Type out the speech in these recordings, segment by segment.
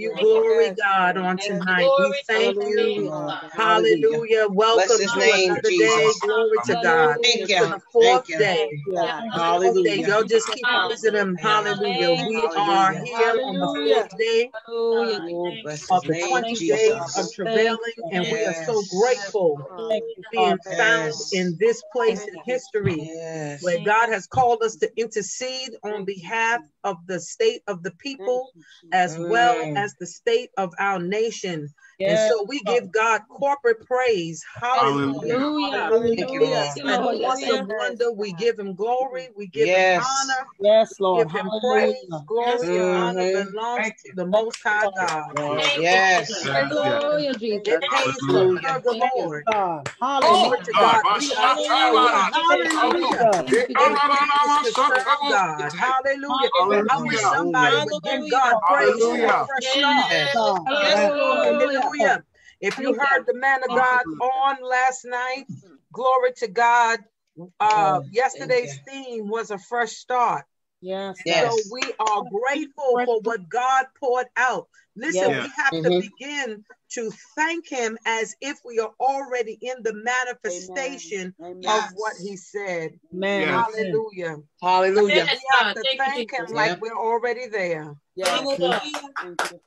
you, glory God, on tonight. We thank you. Hallelujah. Welcome to name, another day. Glory to God. Thank To you. the fourth Thank you. day. Hallelujah. Y'all just keep praising him. Hallelujah. We are here on the fourth day Oh, of the 20 days of travailing, and we are so Yes. grateful being found in this place in history where God has called us to intercede on behalf of the state of the people as well Mm. As the state of our nation. And so we give God corporate praise. Hallelujah. Hallelujah. Thank you, Lord. And awesome wonder, we give him glory, we give Yes. him honor, Yes, we Lord. give him praise, Hallelujah. glory, and honor Mhm. belongs to the Most High God. Yes. Hallelujah, Jesus. It pays to Hallelujah. serve the Lord. God. Glory Hallelujah. to God. We are Hallelujah. Hallelujah. Hallelujah. It pays to serve God. Hallelujah. I wish Hallelujah. somebody would give God praise for a fresh start. Yes. God. Hallelujah. If you heard the man of God on last night, glory to God. Uh, yesterday's theme was a fresh start. Yes. Yes. So we are grateful for what God poured out. Listen, Yes. we have to Mhm. begin to thank Him as if we are already in the manifestation Amen. of what He said. Amen. Hallelujah. Hallelujah. We have to thank Him like Yep. we're already there. Yes.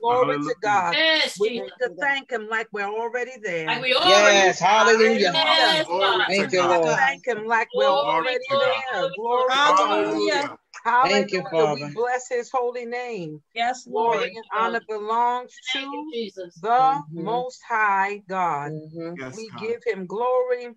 Glory to God. Yes, We Jesus. need to thank Him like we're already there. Like we Yes. Hallelujah. Yes, God. Thank you, We need to Lord. Thank Him like we're Glory, already there. glory, Glory to Hallelujah. God. Hallelujah. Thank you, Father. We bless His holy name. Yes, Glory Lord. and honor belongs Thank you, to Jesus. the Mhm. Most High God. Mhm. We give Him glory.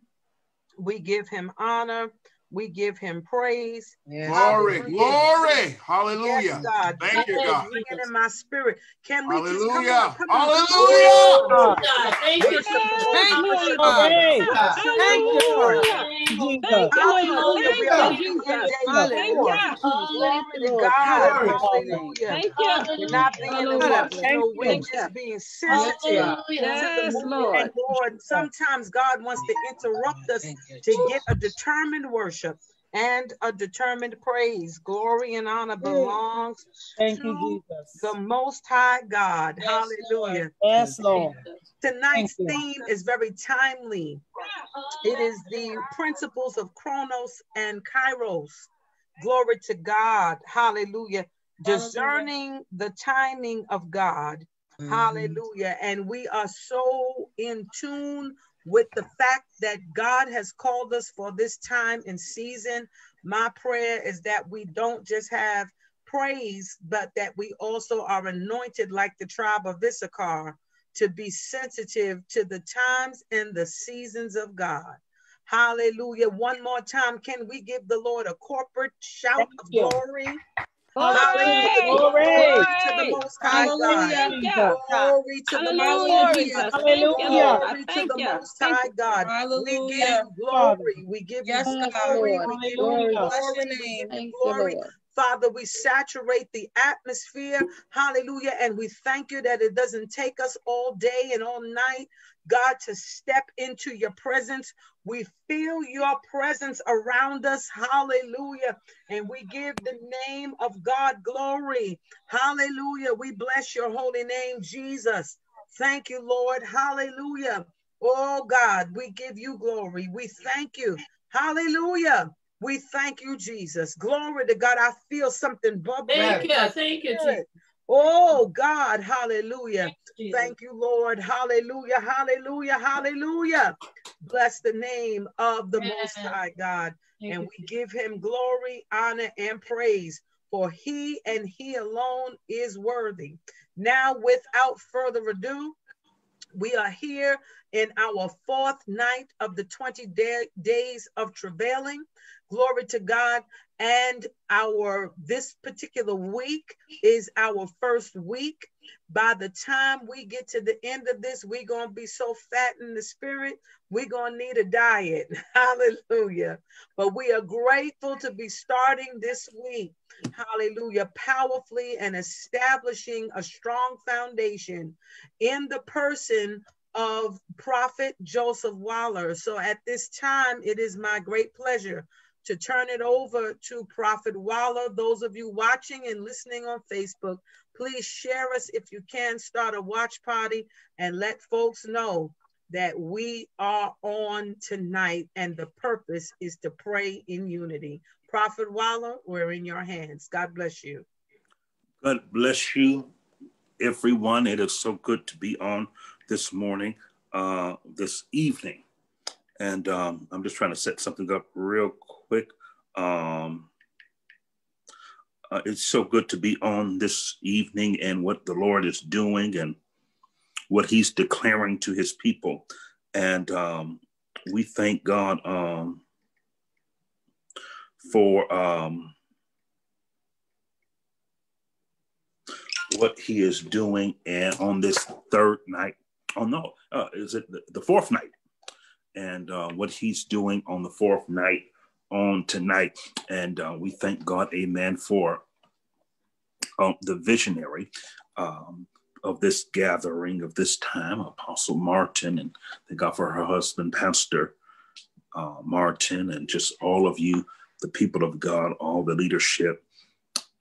We give Him honor. We give Him praise. Yes. Glory, glory, hallelujah. Yes, God. Thank you, It is God. ringing in my spirit. Can we just come on? Hallelujah. Come on. Hallelujah. God. God, thank you, Worship the Lord. Thank you, Worship Lord. the Hey. Lord. Worship the Thank you, Lord. Lord. Lord. Jesus. Hallelujah. We are Thank only you, in day Hallelujah. four. Glory to God. Glory. Hallelujah. We're not being Hallelujah. emotional. We're Thank just being sensitive Hallelujah. to the movement. And Lord, sometimes God wants to interrupt us Thank you, to get a determined worship and a determined praise. Glory and honor belongs Thank you, to Jesus. the Most High God. Yes, Hallelujah. Yes, Lord. Tonight's Thank you. theme is very timely. It is the principles of Chronos and Kairos. Glory to God. Hallelujah. Discerning the timing of God. Mhm. Hallelujah. And we are so in tune with the fact that God has called us for this time and season. My prayer is that we don't just have praise, but that we also are anointed like the tribe of Issachar to be sensitive to the times and the seasons of God. Hallelujah. One more time, can we give the Lord a corporate shout Thank of you. glory? Hallelujah. Glory Glory. to the Most High God. Hallelujah. Glory to the Most High Jesus. God. Hallelujah. Glory to the Most High God. We give glory. We give Yes, glory. Lord. We give you Hallelujah. glory. We give you glory. Father, we saturate the atmosphere. Hallelujah. And we thank you that it doesn't take us all day and all night, God, to step into your presence. We feel your presence around us. Hallelujah. And we give the name of God glory. Hallelujah. We bless your holy name, Jesus. Thank you, Lord. Hallelujah. Oh, God, we give you glory. We thank you. Hallelujah. We thank you, Jesus. Glory to God. I feel something bubbling. Thank you. Thank you. Jesus. Oh, God. Hallelujah. Jesus. Thank you, Lord. Hallelujah. Hallelujah. Hallelujah. Bless the name of the Most High God. Thank And you. we give him glory, honor, and praise, for he and he alone is worthy. Now, without further ado, we are here in our fourth night of the 20 day- days of travailing. Glory to God. And our this particular week is our first week. By the time we get to the end of this, we're going to be so fat in the spirit, we're going to need a diet. Hallelujah. But we are grateful to be starting this week. Hallelujah. Powerfully and establishing a strong foundation in the person of Prophet Joseph Waller. So at this time, it is my great pleasure to turn it over to Prophet Waller. Those of you watching and listening on Facebook, please share us if you can. Start a watch party and let folks know that we are on tonight and the purpose is to pray in unity. Prophet Waller, we're in your hands. God bless you. God bless you, everyone. It is so good to be on this morning, uh, this evening. And um, I'm just trying to set something up real quick. Um, uh, it's so good to be on this evening and what the Lord is doing and what He's declaring to His people. And um, we thank God um, for um, what He is doing. And on this third night, oh no, uh, is it the, fourth night? And uh, what He's doing on the fourth night on tonight. And uh, we thank God, amen, for um, the visionary um, of this gathering, of this time, Apostle Martin, and thank God for her husband, Pastor uh, Martin, and just all of you, the people of God, all the leadership,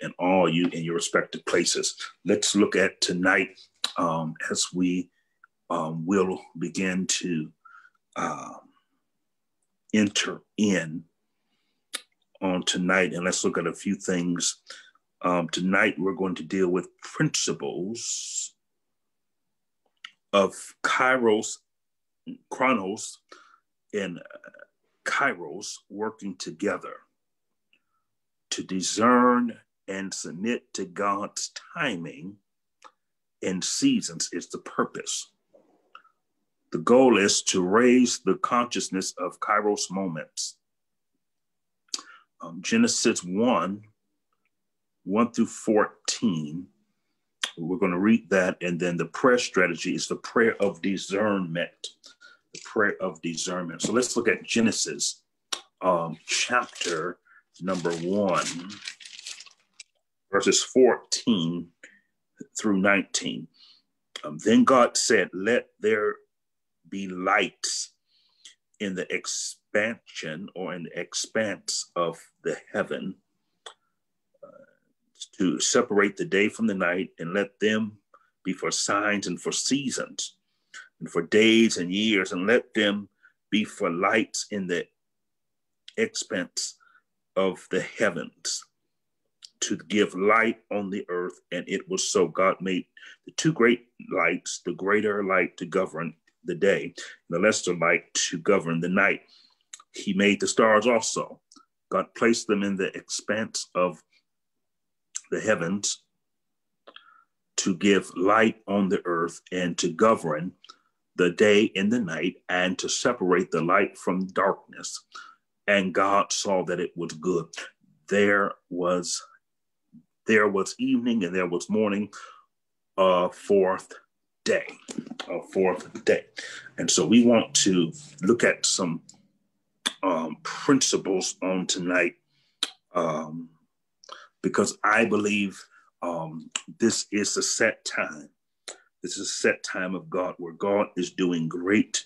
and all you in your respective places. Let's look at tonight um, as we um, will begin to um, enter in on tonight, and let's look at a few things. Um, tonight, we're going to deal with principles of Kairos, Chronos, and Kairos working together to discern and submit to God's timing and seasons is the purpose. The goal is to raise the consciousness of Kairos moments um, Genesis 1 1 through 14. We're going to read that. And then the prayer strategy is the prayer of discernment. The prayer of discernment. So let's look at Genesis um, chapter number 1, verses 14 through 19. Um, then God said, Let there be lights in the expansion or an expanse of the heaven uh, to separate the day from the night and let them be for signs and for seasons and for days and years and let them be for lights in the expanse of the heavens to give light on the earth and it was so god made the two great lights the greater light to govern the day, the lesser light to govern the night. He made the stars also. God placed them in the expanse of the heavens to give light on the earth and to govern the day and the night and to separate the light from darkness. And God saw that it was good. There was there was evening and there was morning, uh, fourth day, a fourth day. And so we want to look at some um, principles on tonight um, because I believe um, this is a set time. This is a set time of God where God is doing great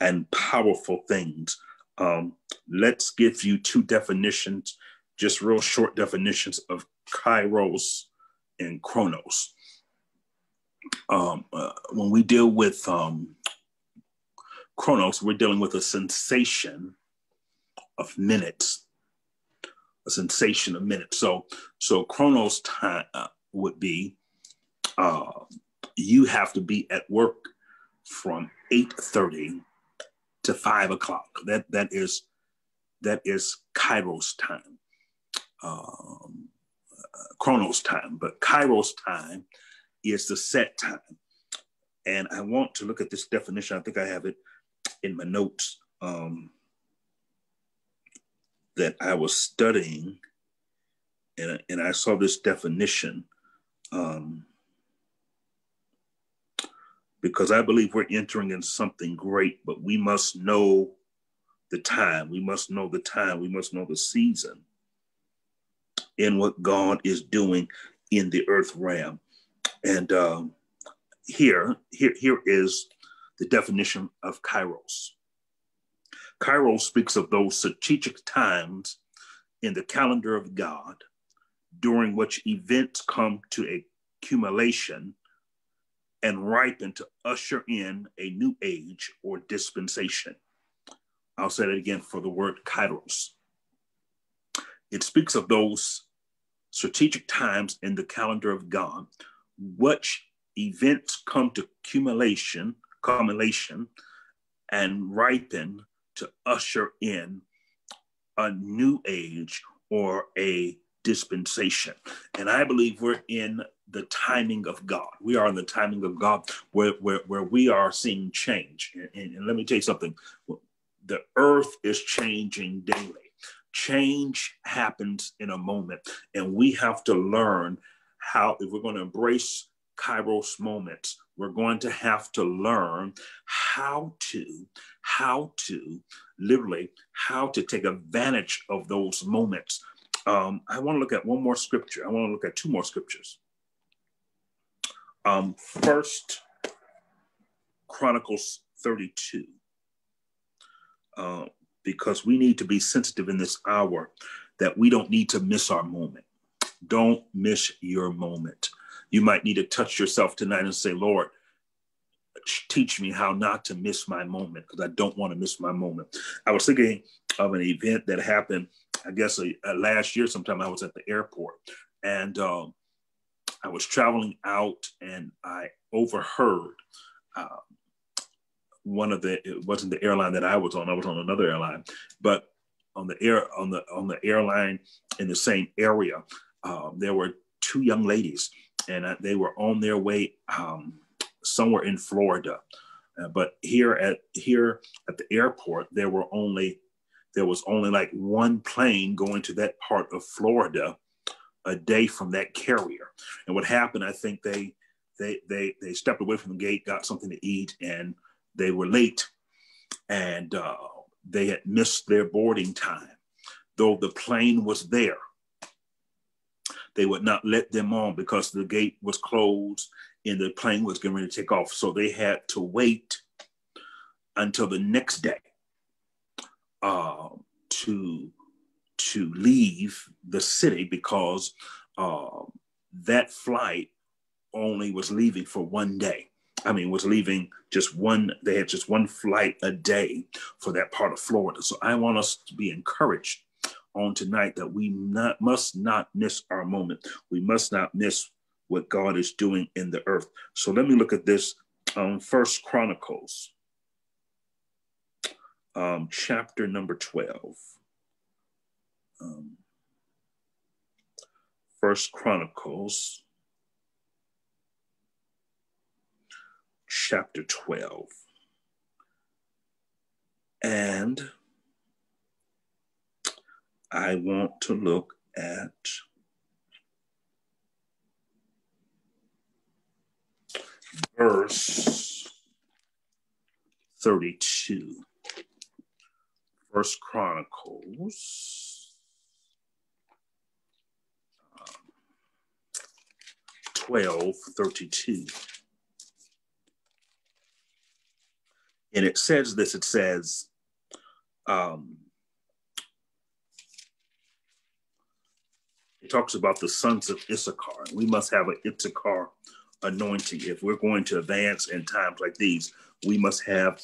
and powerful things. Um, let's give you two definitions, just real short definitions of kairos and chronos um, uh, when we deal with um, chronos, we're dealing with a sensation of minutes, a sensation of minutes. So, so chronos time uh, would be uh, you have to be at work from eight thirty to five o'clock. That that is that is Kairos time, um, Chronos time. But Kairos time is the set time. And I want to look at this definition. I think I have it in my notes um, that I was studying, and, and I saw this definition um, because I believe we're entering in something great, but we must know the time. We must know the time. We must know the season in what God is doing in the earth realm. And um, here, here, here is the definition of kairos. Kairos speaks of those strategic times in the calendar of God during which events come to accumulation and ripen to usher in a new age or dispensation. I'll say that again for the word kairos. It speaks of those strategic times in the calendar of God, which events come to accumulation, culmination, and ripen to usher in a new age or a dispensation. And I believe we're in the timing of God. We are in the timing of God where, where, where we are seeing change. And, and let me tell you something the earth is changing daily. Change happens in a moment, and we have to learn how, if we're going to embrace Kairos moments, we're going to have to learn how to, how to, literally, how to take advantage of those moments. Um, I want to look at one more scripture. I want to look at two more scriptures. Um, first, Chronicles 32. Uh, because we need to be sensitive in this hour that we don't need to miss our moment. Don't miss your moment. You might need to touch yourself tonight and say, Lord, teach me how not to miss my moment because I don't want to miss my moment. I was thinking of an event that happened, I guess, a, a last year sometime. I was at the airport and um, I was traveling out and I overheard uh, one of the it wasn't the airline that I was on. I was on another airline, but on the air on the on the airline in the same area, um, there were two young ladies, and uh, they were on their way um, somewhere in Florida. Uh, but here at here at the airport, there were only there was only like one plane going to that part of Florida a day from that carrier. And what happened, I think they they they they stepped away from the gate, got something to eat, and they were late and uh, they had missed their boarding time. Though the plane was there, they would not let them on because the gate was closed and the plane was getting ready to take off. So they had to wait until the next day uh, to to leave the city because uh, that flight only was leaving for one day. I mean, was leaving just one, they had just one flight a day for that part of Florida. So I want us to be encouraged on tonight that we not, must not miss our moment. We must not miss what God is doing in the earth. So let me look at this um, First Chronicles, um, chapter number 12. Um, First Chronicles chapter 12. And I want to look at verse 32. First Chronicles um, 12 32. and it says this it says um, talks about the sons of issachar we must have an issachar anointing if we're going to advance in times like these we must have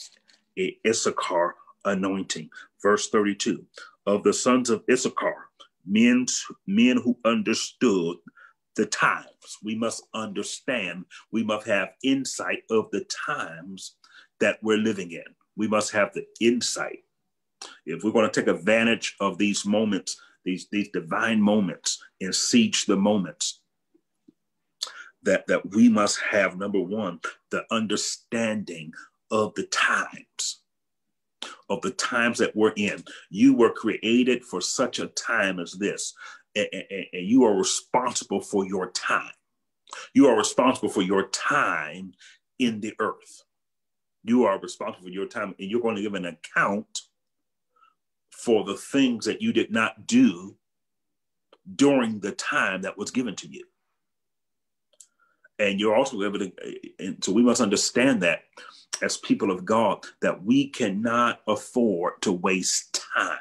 a issachar anointing verse 32 of the sons of issachar men men who understood the times we must understand we must have insight of the times that we're living in. We must have the insight. If we're going to take advantage of these moments, these, these divine moments, and siege the moments, that, that we must have, number one, the understanding of the times, of the times that we're in. You were created for such a time as this, and, and, and you are responsible for your time. You are responsible for your time in the earth. You are responsible for your time and you're going to give an account for the things that you did not do during the time that was given to you. And you're also able to, and so we must understand that as people of God, that we cannot afford to waste time.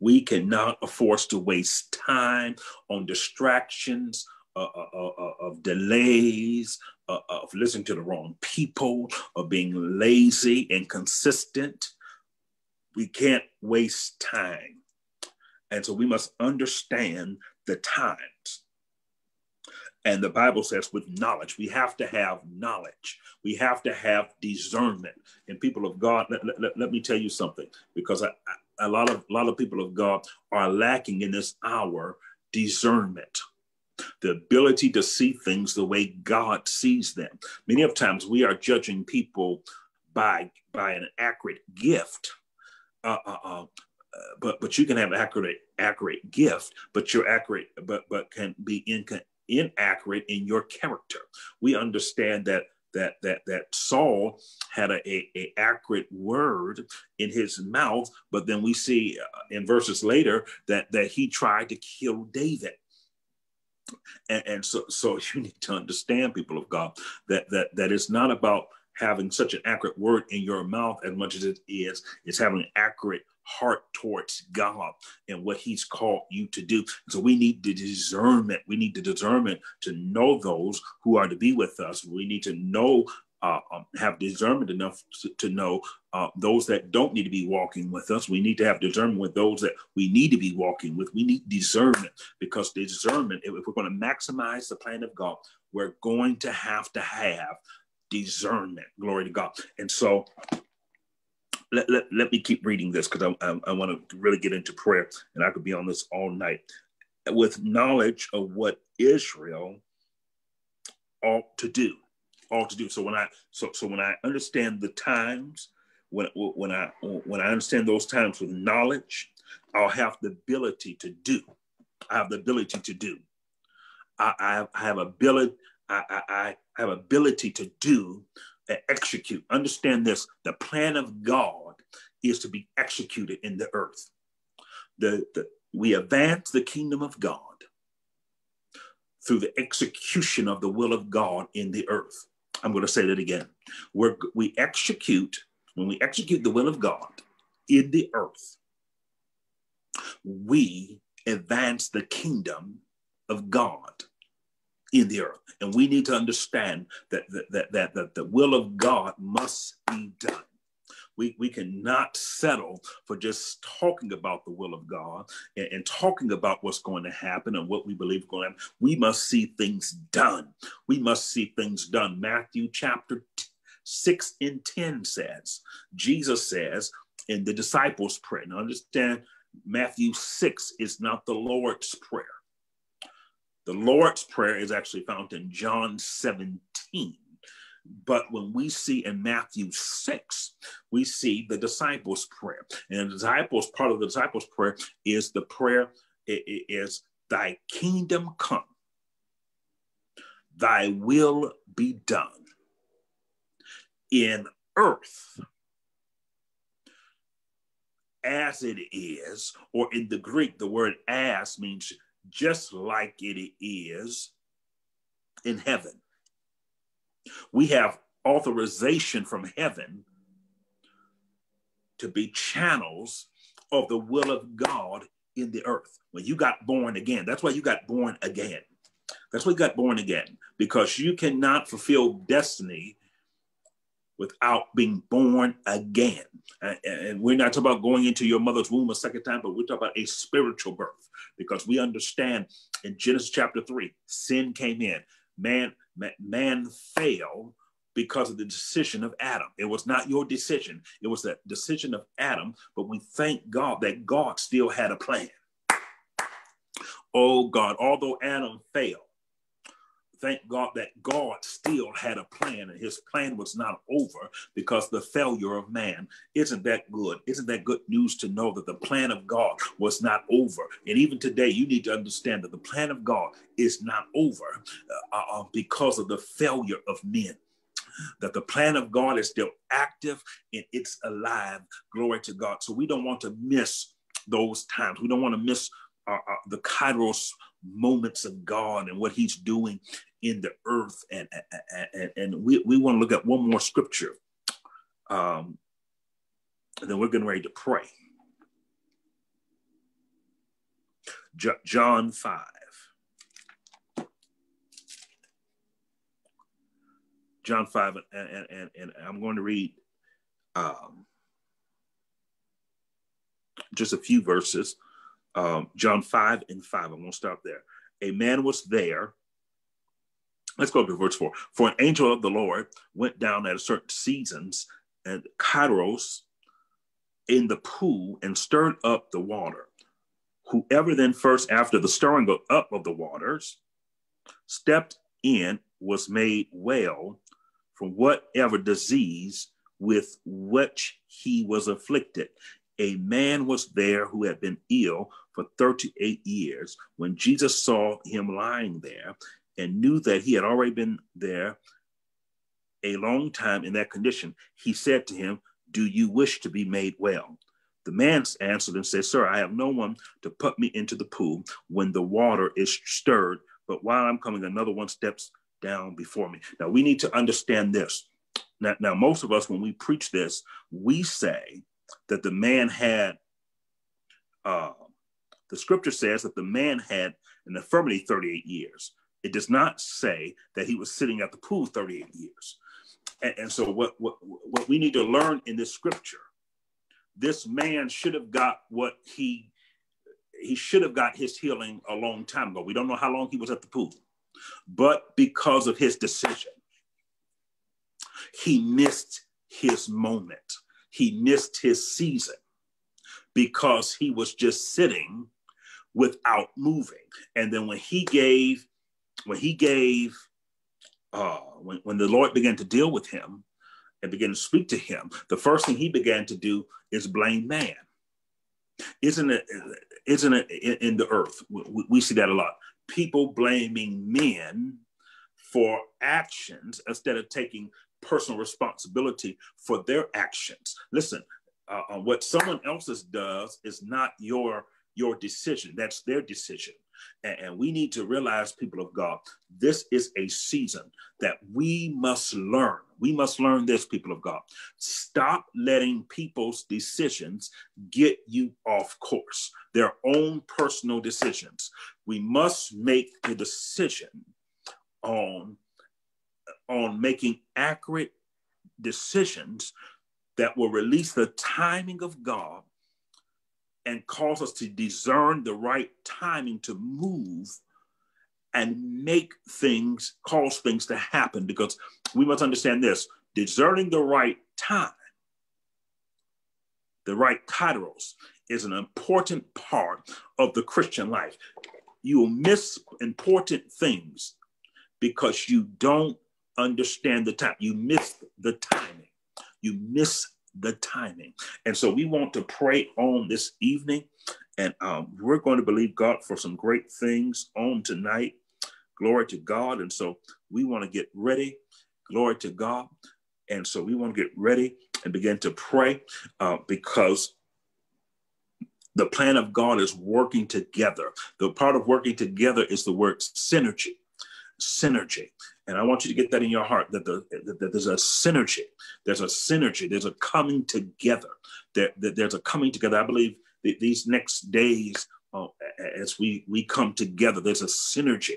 We cannot afford to waste time on distractions, uh, uh, uh, uh of delays, uh, of listening to the wrong people, of being lazy and consistent. We can't waste time. And so we must understand the times. And the Bible says, with knowledge, we have to have knowledge. We have to have discernment. And people of God, let, let, let me tell you something, because I, I, a lot of a lot of people of God are lacking in this hour discernment the ability to see things the way God sees them. Many of times we are judging people by by an accurate gift. Uh, uh, uh, but but you can have accurate accurate gift, but you're accurate, but but can be in, inaccurate in your character. We understand that that that that Saul had a, a, a, accurate word in his mouth, but then we see uh, in verses later that that he tried to kill David. And, and so so you need to understand, people of God, that that that it's not about having such an accurate word in your mouth as much as it is it's having an accurate heart towards God and what He's called you to do. So we need the discernment. We need the discernment to know those who are to be with us. We need to know. Uh, um, have discernment enough to, to know uh, those that don't need to be walking with us. We need to have discernment with those that we need to be walking with. We need discernment because discernment, if, if we're going to maximize the plan of God, we're going to have to have discernment. Glory to God. And so let, let, let me keep reading this because I, I, I want to really get into prayer and I could be on this all night. With knowledge of what Israel ought to do, ought to do. So when I so so when I understand the times, when when I when I understand those times with knowledge, I'll have the ability to do. I have the ability to do. I, I have, I have ability. I, I, have ability to do and execute. Understand this: the plan of God is to be executed in the earth. The, the, we advance the kingdom of God through the execution of the will of God in the earth. I'm going to say that again. We're, we execute, when we execute the will of God in the earth, we advance the kingdom of God in the earth. And we need to understand that, that, that, that, that the will of God must be done. We, we cannot settle for just talking about the will of God and, and talking about what's going to happen and what we believe is going to happen. We must see things done. We must see things done. Matthew chapter 6 and 10 says, Jesus says in the disciples' prayer. Now understand, Matthew 6 is not the Lord's prayer. The Lord's prayer is actually found in John 17. But when we see in Matthew 6, we see the disciples' prayer. And the disciples, part of the disciples' prayer is the prayer it is thy kingdom come, thy will be done in earth as it is, or in the Greek, the word as means just like it is in heaven. We have authorization from heaven to be channels of the will of God in the earth. When you got born again, that's why you got born again. That's why you got born again, because you cannot fulfill destiny without being born again. And we're not talking about going into your mother's womb a second time, but we're talking about a spiritual birth because we understand in Genesis chapter 3, sin came in. Man, man failed because of the decision of Adam. It was not your decision, it was the decision of Adam. But we thank God that God still had a plan. Oh God, although Adam failed, thank God that God still had a plan and his plan was not over because the failure of man. Isn't that good? Isn't that good news to know that the plan of God was not over? And even today, you need to understand that the plan of God is not over uh, uh, because of the failure of men that the plan of God is still active and it's alive. Glory to God. So we don't want to miss those times. We don't want to miss uh, uh, the kairos moments of God and what he's doing in the earth. And, and, and we, we want to look at one more scripture. Um, and then we're getting ready to pray. John 5. John 5, and, and, and, and I'm going to read um, just a few verses. Um, John 5 and 5. I'm going to stop there. A man was there. Let's go up to verse 4. For an angel of the Lord went down at a certain seasons and Kairos in the pool and stirred up the water. Whoever then first, after the stirring up of the waters, stepped in was made well from whatever disease with which he was afflicted. A man was there who had been ill for 38 years. When Jesus saw him lying there and knew that he had already been there a long time in that condition, he said to him, Do you wish to be made well? The man answered and said, Sir, I have no one to put me into the pool when the water is stirred, but while I'm coming, another one steps down before me. Now, we need to understand this. Now, now, most of us, when we preach this, we say that the man had, uh, the scripture says that the man had an infirmity 38 years. It does not say that he was sitting at the pool 38 years. And, and so, what, what, what we need to learn in this scripture, this man should have got what he he should have got his healing a long time ago. We don't know how long he was at the pool but because of his decision, he missed his moment. He missed his season because he was just sitting without moving. And then when he gave, when he gave, uh, when, when the Lord began to deal with him and began to speak to him, the first thing he began to do is blame man. Isn't it? Isn't it in the earth? We, we see that a lot people blaming men for actions instead of taking personal responsibility for their actions. Listen, uh, uh, what someone else's does is not your your decision. That's their decision. And, and we need to realize, people of God, this is a season that we must learn. We must learn this, people of God. Stop letting people's decisions get you off course, their own personal decisions we must make the decision on, on making accurate decisions that will release the timing of God and cause us to discern the right timing to move and make things, cause things to happen. Because we must understand this discerning the right time, the right kairos, is an important part of the Christian life you will miss important things because you don't understand the time. You miss the timing. You miss the timing. And so we want to pray on this evening, and um, we're going to believe God for some great things on tonight. Glory to God. And so we want to get ready. Glory to God. And so we want to get ready and begin to pray uh, because the plan of God is working together. The part of working together is the word synergy. Synergy. And I want you to get that in your heart that, the, that there's a synergy. There's a synergy. There's a coming together. There, there's a coming together. I believe these next days, uh, as we, we come together, there's a synergy.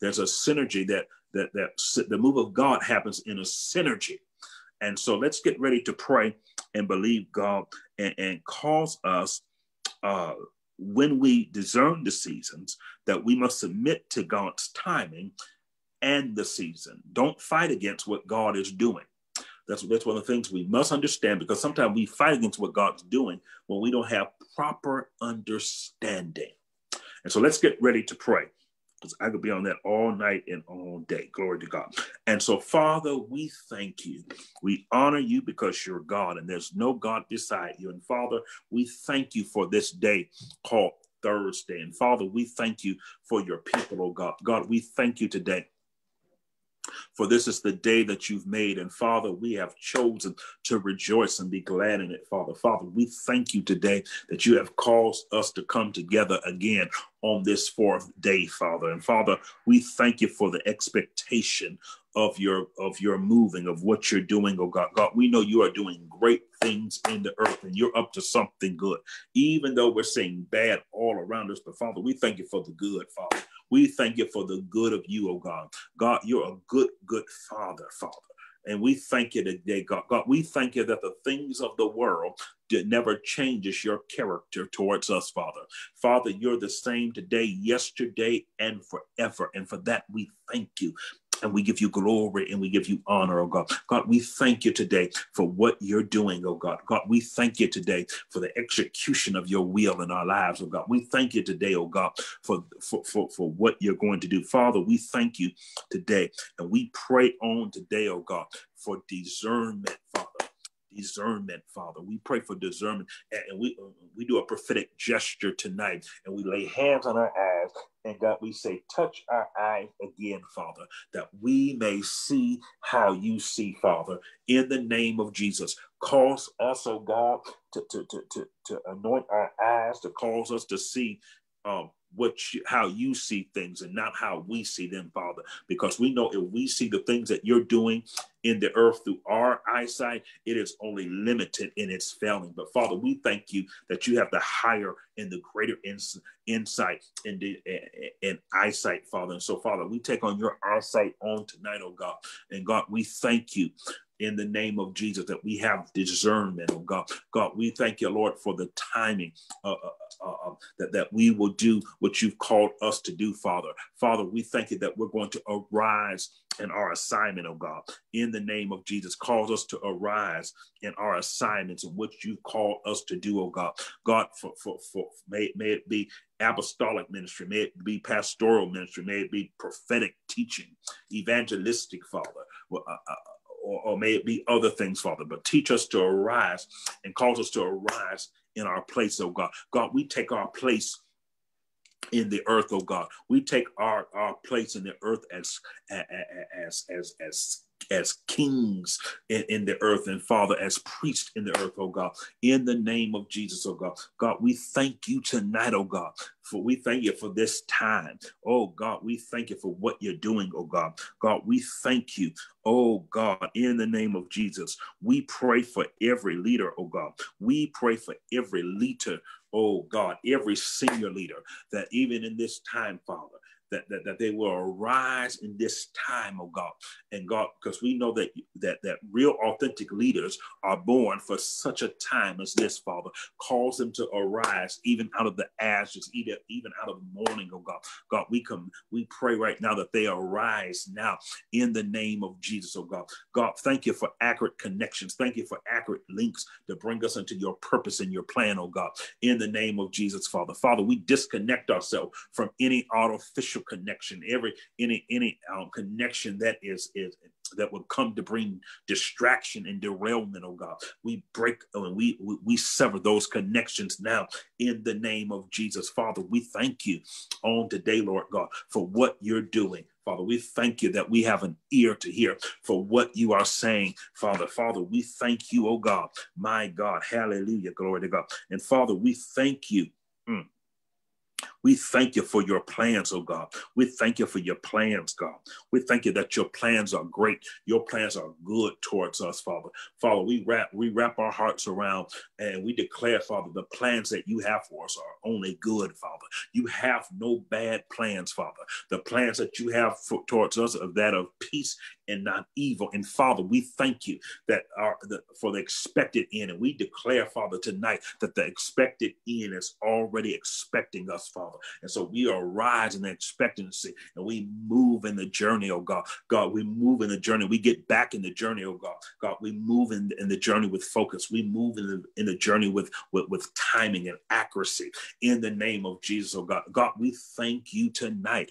There's a synergy that, that, that the move of God happens in a synergy. And so let's get ready to pray and believe God and, and cause us uh, when we discern the seasons, that we must submit to God's timing and the season. Don't fight against what God is doing. That's, that's one of the things we must understand because sometimes we fight against what God's doing when we don't have proper understanding. And so let's get ready to pray because I could be on that all night and all day. Glory to God. And so, Father, we thank you. We honor you because you're God and there's no God beside you. And Father, we thank you for this day called Thursday. And Father, we thank you for your people, oh God. God, we thank you today for this is the day that you've made. And Father, we have chosen to rejoice and be glad in it, Father. Father, we thank you today that you have caused us to come together again on this fourth day, Father. And Father, we thank you for the expectation of your of your moving, of what you're doing, oh God. God, we know you are doing great things in the earth and you're up to something good. Even though we're seeing bad all around us, but Father, we thank you for the good, Father. We thank you for the good of you, oh God. God, you're a good, good Father, Father. And we thank you today, God. God, we thank you that the things of the world that never changes your character towards us, Father. Father, you're the same today, yesterday, and forever. And for that, we thank you and we give you glory and we give you honor, oh God. God, we thank you today for what you're doing, oh God. God, we thank you today for the execution of your will in our lives, oh God. We thank you today, oh God, for, for, for, for what you're going to do. Father, we thank you today and we pray on today, oh God, for discernment, Father discernment, Father. We pray for discernment, and we we do a prophetic gesture tonight, and we lay hands on our eyes, and God, we say, touch our eyes again, Father, that we may see how you see, Father, in the name of Jesus. Cause us, oh God, to to to to, to anoint our eyes, to cause us to see um, what you, how you see things and not how we see them, Father. Because we know if we see the things that you're doing in the earth through our eyesight, it is only limited in its failing. But Father, we thank you that you have the higher and the greater ins- insight and eyesight, Father. And so, Father, we take on your eyesight on tonight, oh God. And God, we thank you in the name of Jesus that we have discernment, oh God. God, we thank you, Lord, for the timing uh, uh, uh, that, that we will do what you've called us to do, Father. Father, we thank you that we're going to arise in our assignment, oh God, in the name of Jesus. Calls us to arise in our assignments and what you called us to do, oh God. God, for, for, for may, may it be apostolic ministry, may it be pastoral ministry, may it be prophetic teaching, evangelistic, Father. Well, uh, uh, or, or may it be other things, Father, but teach us to arise and cause us to arise in our place, oh God. God, we take our place in the earth, oh God. We take our, our place in the earth as as as as as kings in, in, the earth and Father, as priests in the earth, oh God, in the name of Jesus, oh God. God, we thank you tonight, oh God, for we thank you for this time. Oh God, we thank you for what you're doing, oh God. God, we thank you, oh God, in the name of Jesus. We pray for every leader, oh God. We pray for every leader, oh God, every senior leader, that even in this time, Father, that, that, that they will arise in this time, oh God. And God, because we know that, that that real authentic leaders are born for such a time as this, Father. Cause them to arise even out of the ashes, even, even out of mourning, oh God. God, we come, we pray right now that they arise now in the name of Jesus, oh God. God, thank you for accurate connections. Thank you for accurate links to bring us into your purpose and your plan, oh God, in the name of Jesus, Father. Father, we disconnect ourselves from any artificial connection, every any any um, connection that is is that would come to bring distraction and derailment, oh God. We break and uh, we, we we sever those connections now in the name of Jesus. Father, we thank you on today, Lord God, for what you're doing. Father, we thank you that we have an ear to hear for what you are saying, Father. Father, we thank you, oh God, my God, hallelujah, glory to God. And Father, we thank you. Mm we thank you for your plans, oh God. We thank you for your plans, God. We thank you that your plans are great. Your plans are good towards us, Father. Father, we wrap we wrap our hearts around and we declare, Father, the plans that you have for us are only good, Father. You have no bad plans, Father. The plans that you have for, towards us are that of peace and not evil. And Father, we thank you that our the, for the expected end, and we declare, Father, tonight that the expected end is already expecting us, Father. Father. And so we arise in expectancy and we move in the journey, oh God. God, we move in the journey. We get back in the journey, oh God. God, we move in, in the journey with focus. We move in the, in the journey with, with, with timing and accuracy in the name of Jesus, oh God. God, we thank you tonight.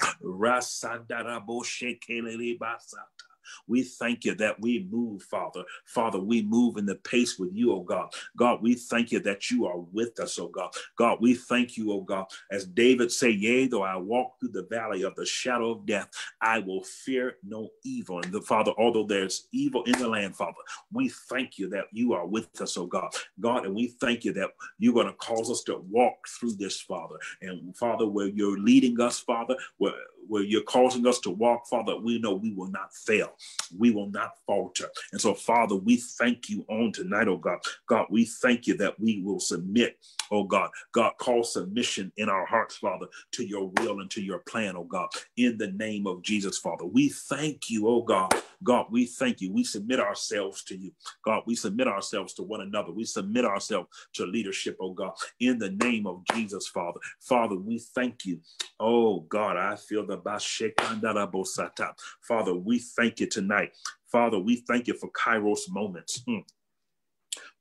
We thank you that we move, Father. Father, we move in the pace with you, oh God. God, we thank you that you are with us, oh God. God, we thank you, oh God. As David say, yea, though I walk through the valley of the shadow of death, I will fear no evil. And the Father, although there's evil in the land, Father, we thank you that you are with us, oh God. God, and we thank you that you're going to cause us to walk through this, Father. And Father, where you're leading us, Father, where where you're causing us to walk, Father, we know we will not fail. We will not falter. And so, Father, we thank you on tonight, oh God. God, we thank you that we will submit, oh God. God, call submission in our hearts, Father, to your will and to your plan, oh God, in the name of Jesus, Father. We thank you, oh God. God, we thank you. We submit ourselves to you. God, we submit ourselves to one another. We submit ourselves to leadership, oh God, in the name of Jesus, Father. Father, we thank you. Oh God, I feel the. Father, we thank you tonight. Father, we thank you for Kairos moments. Mm.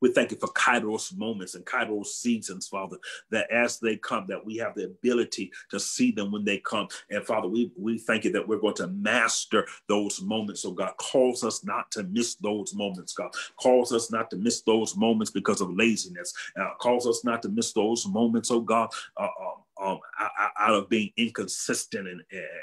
We thank you for Kairos moments and Kairos seasons, Father, that as they come, that we have the ability to see them when they come. And Father, we, we thank you that we're going to master those moments. So God calls us not to miss those moments, God. Calls us not to miss those moments because of laziness. Uh, calls us not to miss those moments, oh God, uh, uh, um, out of being inconsistent and,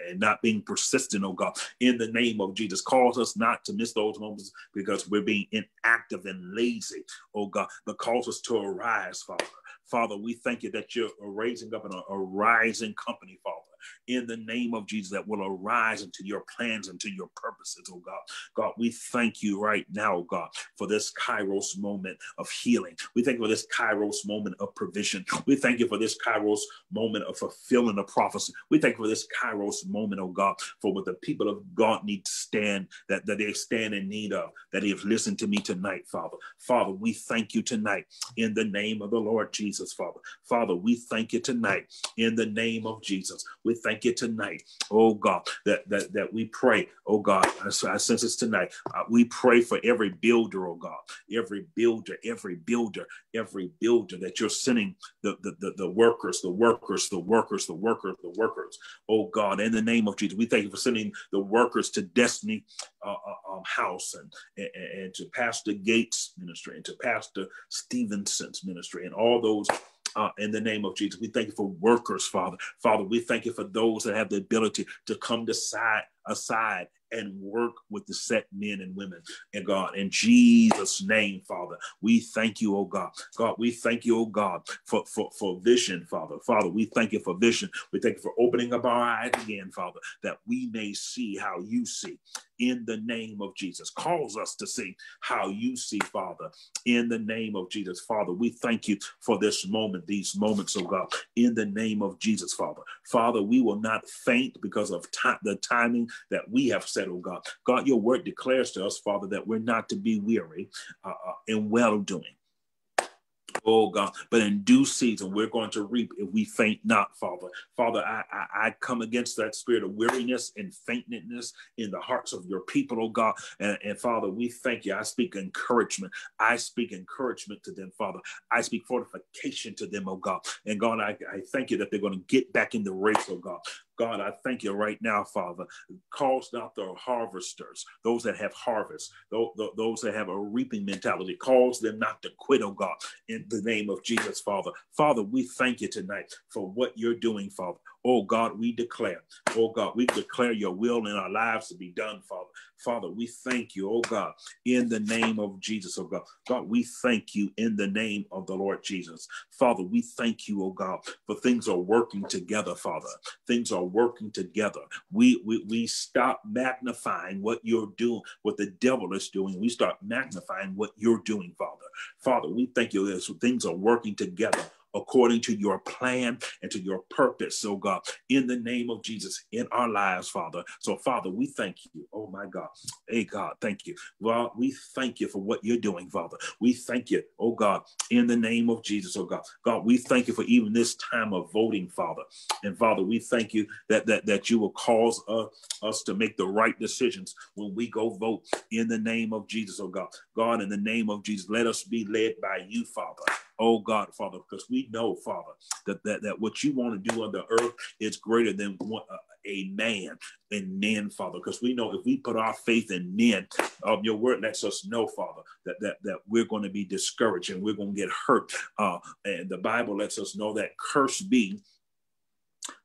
and not being persistent, oh God, in the name of Jesus. Cause us not to miss those moments because we're being inactive and lazy, oh God, but cause us to arise, Father. Father, we thank you that you're raising up an, a rising company, Father in the name of Jesus that will arise into your plans and to your purposes, oh God. God, we thank you right now, oh God, for this Kairos moment of healing. We thank you for this Kairos moment of provision. We thank you for this Kairos moment of fulfilling the prophecy. We thank you for this Kairos moment, oh God, for what the people of God need to stand, that, that they stand in need of, that they have listened to me tonight, Father. Father, we thank you tonight in the name of the Lord Jesus, Father. Father, we thank you tonight in the name of Jesus. We thank you tonight, oh God, that that, that we pray, oh God, I, sense this tonight. Uh, we pray for every builder, oh God, every builder, every builder, every builder that you're sending the, the, the, the workers, the workers, the workers, the workers, the workers, oh God, in the name of Jesus. We thank you for sending the workers to Destiny uh, uh, um, House and, and, and to Pastor Gates' ministry and to Pastor Stevenson's ministry and all those uh, in the name of Jesus. We thank you for workers, Father. Father, we thank you for those that have the ability to come to side, aside and work with the set men and women. And God, in Jesus' name, Father, we thank you, oh God. God, we thank you, oh God, for, for, for vision, Father. Father, we thank you for vision. We thank you for opening up our eyes again, Father, that we may see how you see in the name of Jesus. Calls us to see how you see, Father, in the name of Jesus. Father, we thank you for this moment, these moments, oh God, in the name of Jesus, Father. Father, we will not faint because of the timing that we have set, oh God. God, your word declares to us, Father, that we're not to be weary uh, uh in well doing. Oh God, but in due season, we're going to reap if we faint not, Father. Father, I, I, I come against that spirit of weariness and faintness in the hearts of your people, oh God. And, and Father, we thank you. I speak encouragement. I speak encouragement to them, Father. I speak fortification to them, oh God. And God, I, I thank you that they're going to get back in the race, oh God. God, I thank you right now, Father. Calls not the harvesters, those that have harvest, those that have a reaping mentality, calls them not to quit, oh God, in the name of Jesus, Father. Father, we thank you tonight for what you're doing, Father. Oh God, we declare, oh God, we declare your will in our lives to be done, Father. Father, we thank you, oh God, in the name of Jesus, oh God. God, we thank you in the name of the Lord Jesus. Father, we thank you, oh God, for things are working together, Father. Things are working together. We we, we stop magnifying what you're doing, what the devil is doing. We start magnifying what you're doing, Father. Father, we thank you that things are working together according to your plan and to your purpose, oh God, in the name of Jesus in our lives, Father. So, Father, we thank you. Oh my God. Hey, God, thank you. Well, we thank you for what you're doing, Father. We thank you, oh God, in the name of Jesus, oh God. God, we thank you for even this time of voting, Father. And Father, we thank you that that, that you will cause uh, us to make the right decisions when we go vote in the name of Jesus, oh God. God, in the name of Jesus, let us be led by you, Father oh God, Father, because we know, Father, that, that, that what you want to do on the earth is greater than one, uh, a man and men, Father, because we know if we put our faith in men, um, your word lets us know, Father, that, that, that we're going to be discouraged and we're going to get hurt. Uh, and the Bible lets us know that curse be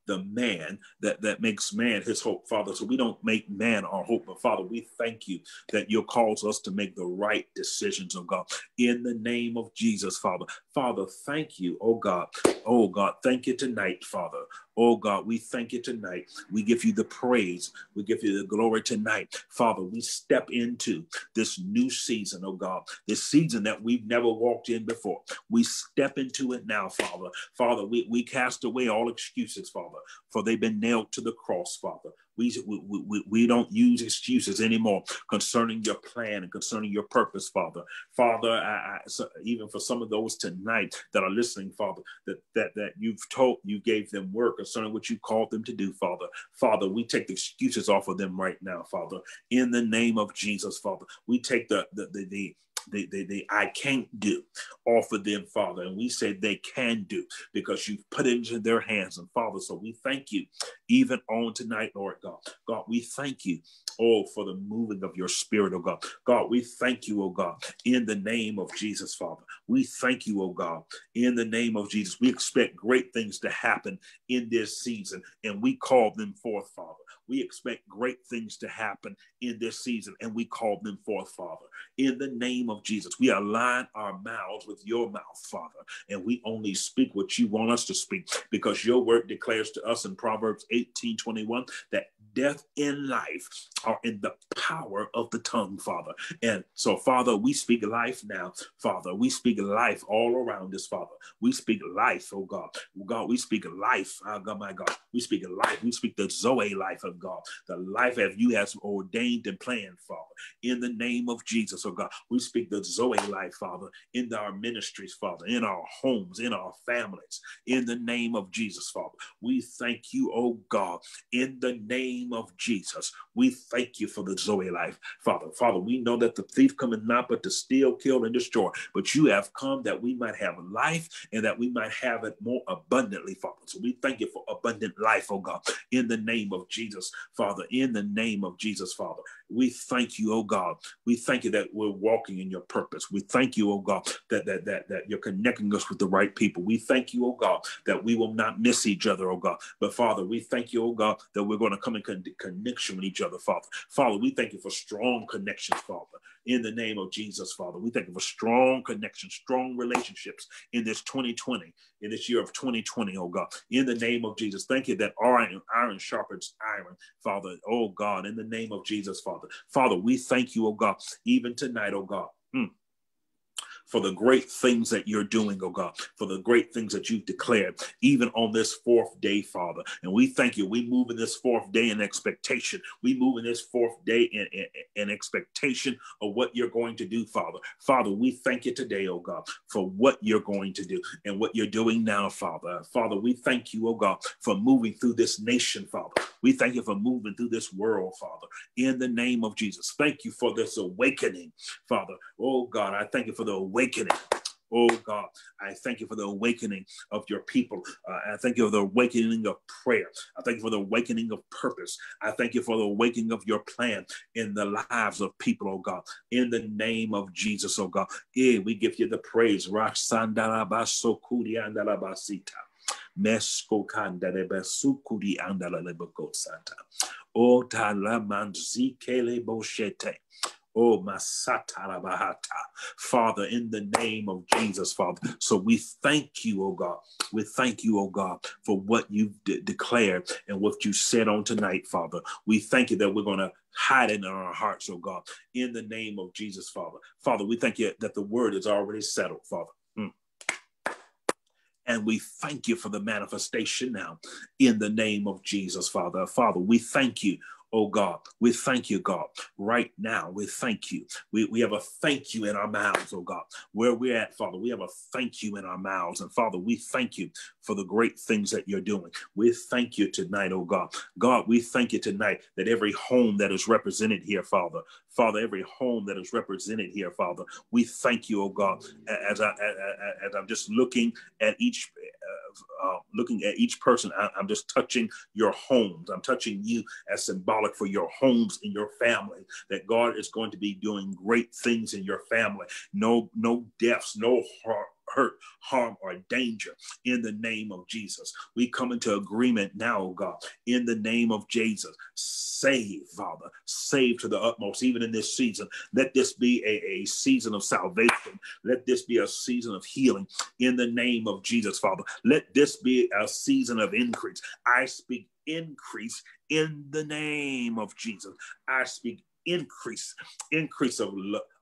the man that, that makes man his hope, Father. So we don't make man our hope, but Father, we thank you that you'll cause us to make the right decisions, oh God, in the name of Jesus, Father. Father, thank you, oh God. Oh God, thank you tonight, Father. Oh God, we thank you tonight. We give you the praise. We give you the glory tonight. Father, we step into this new season, oh God, this season that we've never walked in before. We step into it now, Father. Father, we, we cast away all excuses, Father, for they've been nailed to the cross, Father. We, we, we, we don't use excuses anymore concerning your plan and concerning your purpose, Father. Father, I, I, so even for some of those tonight that are listening, Father, that, that, that you've told, you gave them work concerning what you called them to do, Father. Father, we take the excuses off of them right now, Father, in the name of Jesus, Father. We take the, the, the, the they, they, they I can't do offer them, Father. And we say they can do because you've put it into their hands. And Father, so we thank you even on tonight, Lord God. God, we thank you, oh, for the moving of your spirit, oh God. God, we thank you, oh God, in the name of Jesus, Father. We thank you, oh God, in the name of Jesus. We expect great things to happen in this season, and we call them forth, Father. We expect great things to happen in this season, and we call them forth, Father. In the name of Jesus, we align our mouths with your mouth, Father, and we only speak what you want us to speak because your word declares to us in Proverbs 18 21 that death and life are in the power of the tongue, Father. And so, Father, we speak life now, Father. We speak life all around us, Father. We speak life, oh God. God, we speak life, oh God, my God. We speak life. We speak the Zoe life of God, the life as you have ordained and planned, Father. In the name of Jesus, oh God, we speak the Zoe life, Father, in our ministries, Father, in our homes, in our families, in the name of Jesus, Father. We thank you, oh God, in the name of Jesus. We thank you for the Zoe life, Father. Father, we know that the thief cometh not but to steal, kill, and destroy, but you have come that we might have life and that we might have it more abundantly, Father. So we thank you for abundant life, oh God, in the name of Jesus, Father, in the name of Jesus, Father. We thank you, oh God. We thank you that we're walking in your purpose. We thank you, oh God, that that that, that you're connecting us with the right people. We thank you, oh God, that we will not miss each other, oh God. But Father, we thank you, oh God, that we're going to come in con- connection with each other, Father. Father, we thank you for strong connections, Father in the name of Jesus, Father. We thank you for strong connection, strong relationships in this 2020, in this year of 2020, oh God. In the name of Jesus, thank you that iron, iron sharpens iron, Father. Oh God, in the name of Jesus, Father. Father, we thank you, oh God, even tonight, oh God. For the great things that you're doing, oh God, for the great things that you've declared, even on this fourth day, Father. And we thank you. We move in this fourth day in expectation. We move in this fourth day in, in, in expectation of what you're going to do, Father. Father, we thank you today, oh God, for what you're going to do and what you're doing now, Father. Father, we thank you, oh God, for moving through this nation, Father. We thank you for moving through this world, Father, in the name of Jesus. Thank you for this awakening, Father. Oh God, I thank you for the awakening. Oh God, I thank you for the awakening of your people. Uh, I thank you for the awakening of prayer. I thank you for the awakening of purpose. I thank you for the awakening of your plan in the lives of people, oh God. In the name of Jesus, oh God. Yeah, we give you the praise. Mesko Oh, Masatarabahata. Father, in the name of Jesus, Father. So we thank you, oh God. We thank you, oh God, for what you've de- declared and what you said on tonight, Father. We thank you that we're going to hide it in our hearts, oh God, in the name of Jesus, Father. Father, we thank you that the word is already settled, Father. Mm. And we thank you for the manifestation now in the name of Jesus, Father. Father, we thank you oh God. We thank you, God. Right now, we thank you. We, we have a thank you in our mouths, oh God. Where we're at, Father, we have a thank you in our mouths. And Father, we thank you for the great things that you're doing. We thank you tonight, oh God. God, we thank you tonight that every home that is represented here, Father, Father, every home that is represented here, Father, we thank you, oh God, as, I, as, I'm just looking at each uh, looking at each person, I, am just touching your homes. I'm touching you as symbolic for your homes and your family. That God is going to be doing great things in your family. No, no deaths, no heart hurt, harm, or danger in the name of Jesus. We come into agreement now, God, in the name of Jesus. Save, Father, save to the utmost, even in this season. Let this be a, a season of salvation. Let this be a season of healing in the name of Jesus, Father. Let this be a season of increase. I speak increase in the name of Jesus. I speak increase, increase of,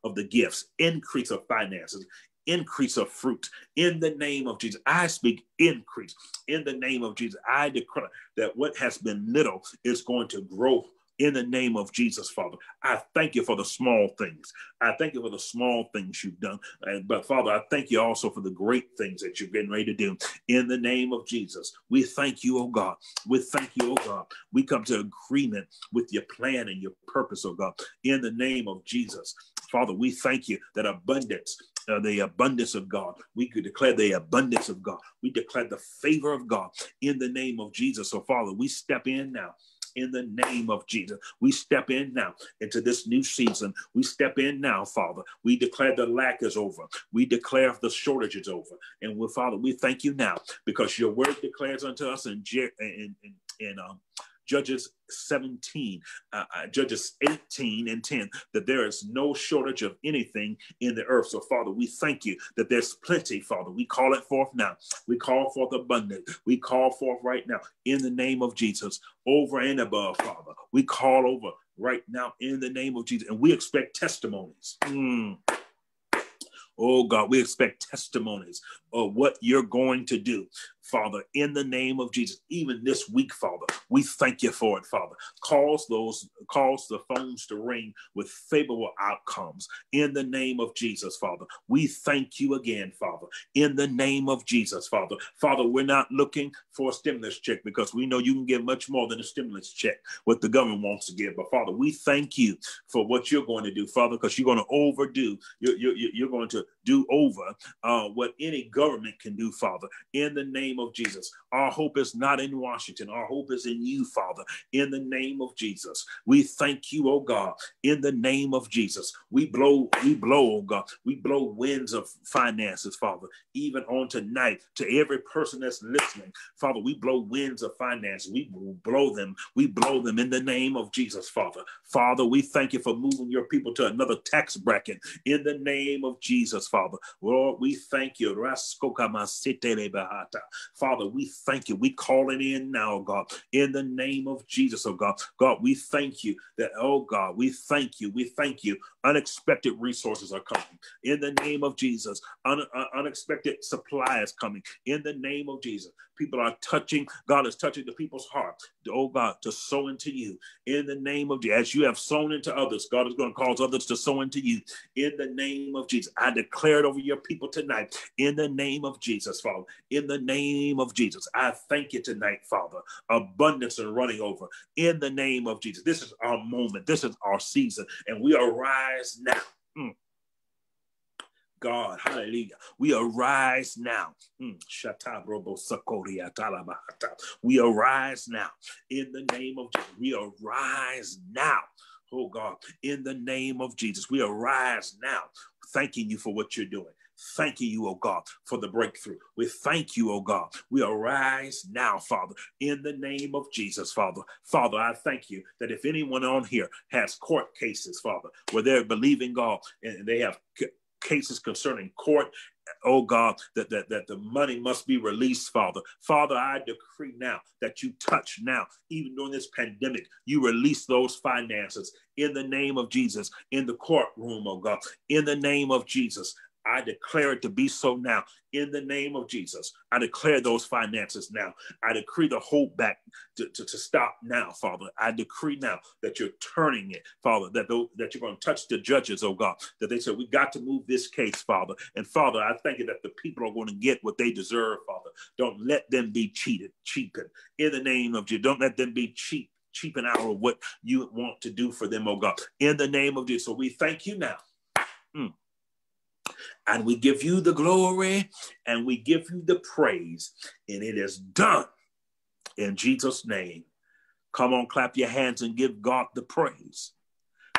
of the gifts, increase of finances, increase of fruit in the name of Jesus. I speak increase in the name of Jesus. I declare that what has been little is going to grow in the name of Jesus, Father. I thank you for the small things. I thank you for the small things you've done. But Father, I thank you also for the great things that you're getting ready to do in the name of Jesus. We thank you, oh God. We thank you, oh God. We come to agreement with your plan and your purpose, oh God, in the name of Jesus. Father, we thank you that abundance uh, the abundance of God. We could declare the abundance of God. We declare the favor of God in the name of Jesus. So, Father, we step in now in the name of Jesus. We step in now into this new season. We step in now, Father. We declare the lack is over. We declare the shortage is over. And we, Father, we thank you now because your word declares unto us in, in, in, in um, Judges 17, uh, uh, Judges 18 and 10, that there is no shortage of anything in the earth. So, Father, we thank you that there's plenty, Father. We call it forth now. We call forth abundant. We call forth right now in the name of Jesus, over and above, Father. We call over right now in the name of Jesus, and we expect testimonies. Mm. Oh God, we expect testimonies of what you're going to do. Father, in the name of Jesus, even this week, Father, we thank you for it, Father. Cause those, cause the phones to ring with favorable outcomes in the name of Jesus, Father. We thank you again, Father, in the name of Jesus, Father. Father, we're not looking for a stimulus check because we know you can give much more than a stimulus check, what the government wants to give. But Father, we thank you for what you're going to do, Father, because you're going to overdo, you're, you're, you're going to do over uh, what any government can do, Father, in the name of Jesus. Our hope is not in Washington. Our hope is in you, Father, in the name of Jesus. We thank you, oh God, in the name of Jesus. We blow, we blow, oh God, we blow winds of finances, Father, even on tonight to every person that's listening. Father, we blow winds of finance. We blow them. We blow them in the name of Jesus, Father. Father, we thank you for moving your people to another tax bracket in the name of Jesus, Father. Lord, we thank you. Father, we thank you. We call it in now, God, in the name of Jesus, oh God. God, we thank you that, oh God, we thank you. We thank you. Unexpected resources are coming in the name of Jesus. Un- uh, unexpected supply is coming in the name of Jesus. People are touching, God is touching the people's heart, oh God, to sow into you in the name of Jesus. As you have sown into others, God is going to cause others to sow into you in the name of Jesus. I declare it over your people tonight in the name of Jesus, Father. In the name of Jesus, I thank you tonight, Father. Abundance and running over in the name of Jesus. This is our moment, this is our season, and we arise now. Mm. God. Hallelujah. We arise now. Hmm. We arise now in the name of Jesus. We arise now. Oh God, in the name of Jesus, we arise now, thanking you for what you're doing. Thanking you, oh God, for the breakthrough. We thank you, oh God. We arise now, Father, in the name of Jesus, Father. Father, I thank you that if anyone on here has court cases, Father, where they're believing God and they have cases concerning court oh God, that, that, that the money must be released, Father. Father, I decree now that you touch now, even during this pandemic, you release those finances in the name of Jesus, in the courtroom, oh God, in the name of Jesus. I declare it to be so now in the name of Jesus. I declare those finances now. I decree the hold back to, to, to, stop now, Father. I decree now that you're turning it, Father, that, that you're going to touch the judges, oh God, that they said, we got to move this case, Father. And Father, I thank you that the people are going to get what they deserve, Father. Don't let them be cheated, cheapened in the name of Jesus. Don't let them be cheap cheaping out of what you want to do for them, oh God, in the name of Jesus. So we thank you now. Mm. And we give you the glory and we give you the praise. And it is done in Jesus' name. Come on, clap your hands and give God the praise.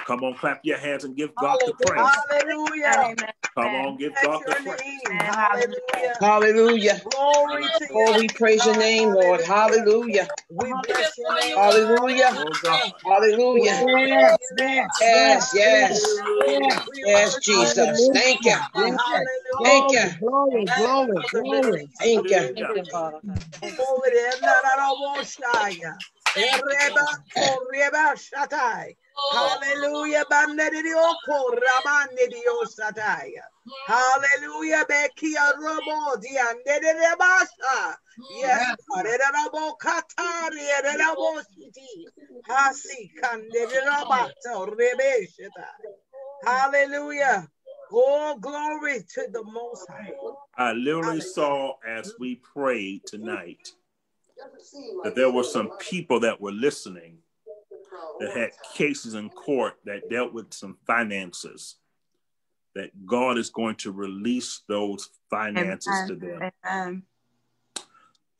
Come on, clap your hands and give God the praise. Hallelujah. Come on, give God the praise. Hallelujah. Hallelujah. Glory to Oh, we praise your name, Lord. Hallelujah. We bless your name. Hallelujah. Oh Hallelujah. Yes, yes, Yes, yes. yes. We Yes, worship Jesus. Thank you. Thank you. Glory, glory, glory. Thank you. Hallelujah. Glory to Nararoboshaya. Ereba koreba shatai. Hallelujah. Banedidio korabanedidio sataya. Hallelujah. Bekia robo diandedebasha. Yes, God. Erabo katari erabo shiti. Hasi kandederabato rebeshita. Hallelujah. Oh, glory to the Most High. I literally saw as we prayed tonight that there were some people that were listening that had cases in court that dealt with some finances. That God is going to release those finances to them. Amen.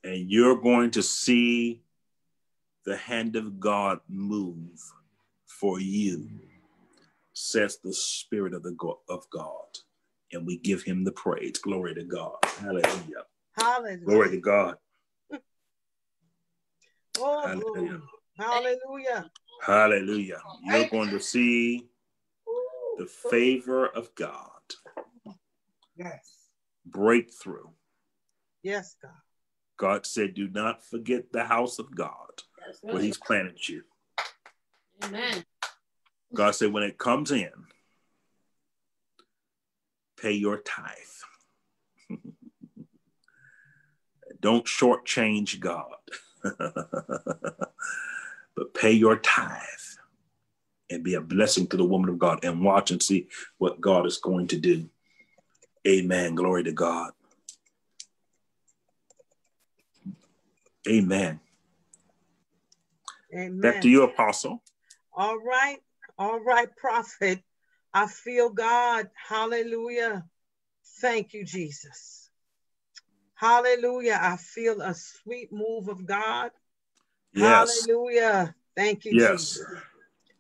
and you're going to see the hand of God move for you, says the Spirit of the Go- of God, and we give Him the praise. Glory to God. Hallelujah. Hallelujah. Glory to God. Oh, Hallelujah. Glory. Hallelujah. Hallelujah. You're going to see the favor of God Yes. breakthrough. Yes, God. God said, Do not forget the house of God where He's planted you. Amen. God said, when it comes in, pay your tithe. Don't shortchange God, but pay your tithe and be a blessing to the woman of God and watch and see what God is going to do. Amen. Glory to God. Amen. Amen. Back to you, Apostle. All right. All right, prophet. I feel God. Hallelujah. Thank you, Jesus. Hallelujah. I feel a sweet move of God. Yes. Hallelujah. Thank you, Yes. Jesus.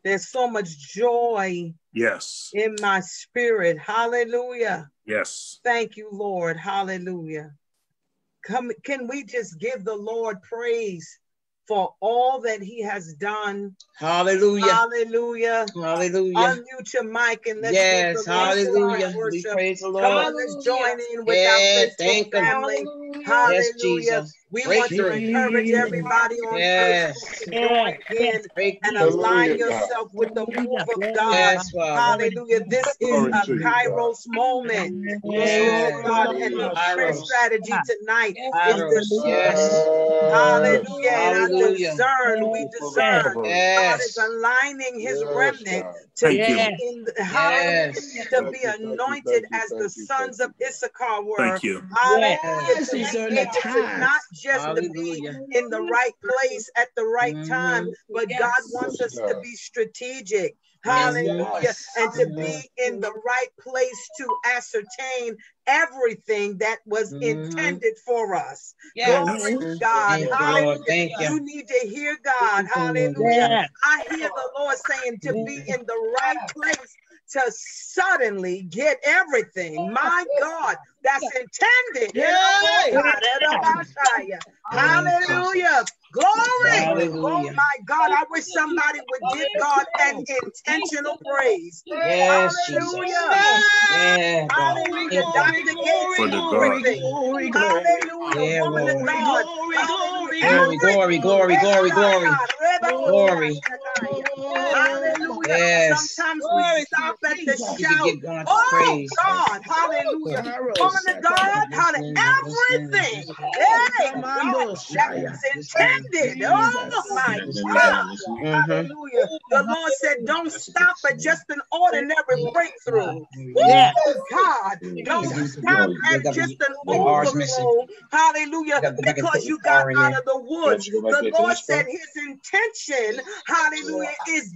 There's so much joy Yes. in my spirit. Hallelujah. Yes. Thank you, Lord. Hallelujah. Come, can we just give the Lord praise for all that He has done? Hallelujah. Hallelujah. Hallelujah. Unmute your mic and let's Yes. give the Lord. We worship. praise the Come on, let's join in with Yeah, our Facebook thank him. family. Yes, Hallelujah. Jesus. We want to Breakthrough. encourage everybody on Yes. Facebook to join in and align Hallelujah, God. yourself with the move of God. Yes, Father. Hallelujah. This is a to you, God. Kairos moment. Yes. God, and the prayer strategy tonight is Kairos. discern. Yes. Hallelujah. And I discern, we discern. God is aligning his Yes, remnant to be in the, hallelujah, Yes. to be you, thank you, anointed as the sons of Issachar were. Thank you. Hallelujah. Yes. To be Discern able the to times. Not just to be in the right place at the right Mhm. time, but God wants us to be strategic. Mhm. Hallelujah. And to be in the right place to ascertain everything that was Mhm. intended for us. Yes. Glory to God. Thank you, Lord. Hallelujah. Thank you. You need to hear God. Hallelujah. Yeah. I hear the Lord saying to be in the right place to suddenly get everything. My God, that's intended. Hallelujah. Glory. Hallelujah. Oh my God, I wish somebody would give God an intentional praise. Yes, Jesus. Hallelujah. Yeah, Hallelujah. Dr. Gates, For the everything. glory, Hallelujah. Yeah, Woman of God. Glory, Hallelujah. Glory, Glory, glory, glory, glory, glory. Hallelujah. Yes. Sometimes we stop at the shout. give God the Oh praise. God, hallelujah. Kairos. Woman of God, hallelujah. Everything, hey, God, that intended. Oh my God. Mm-hmm. Hallelujah. The Lord said, don't stop at just an ordinary breakthrough. Yeah. Oh God, don't stop at just an overflow. Hallelujah. Because you got out of the woods. The Lord said his intention, hallelujah, is.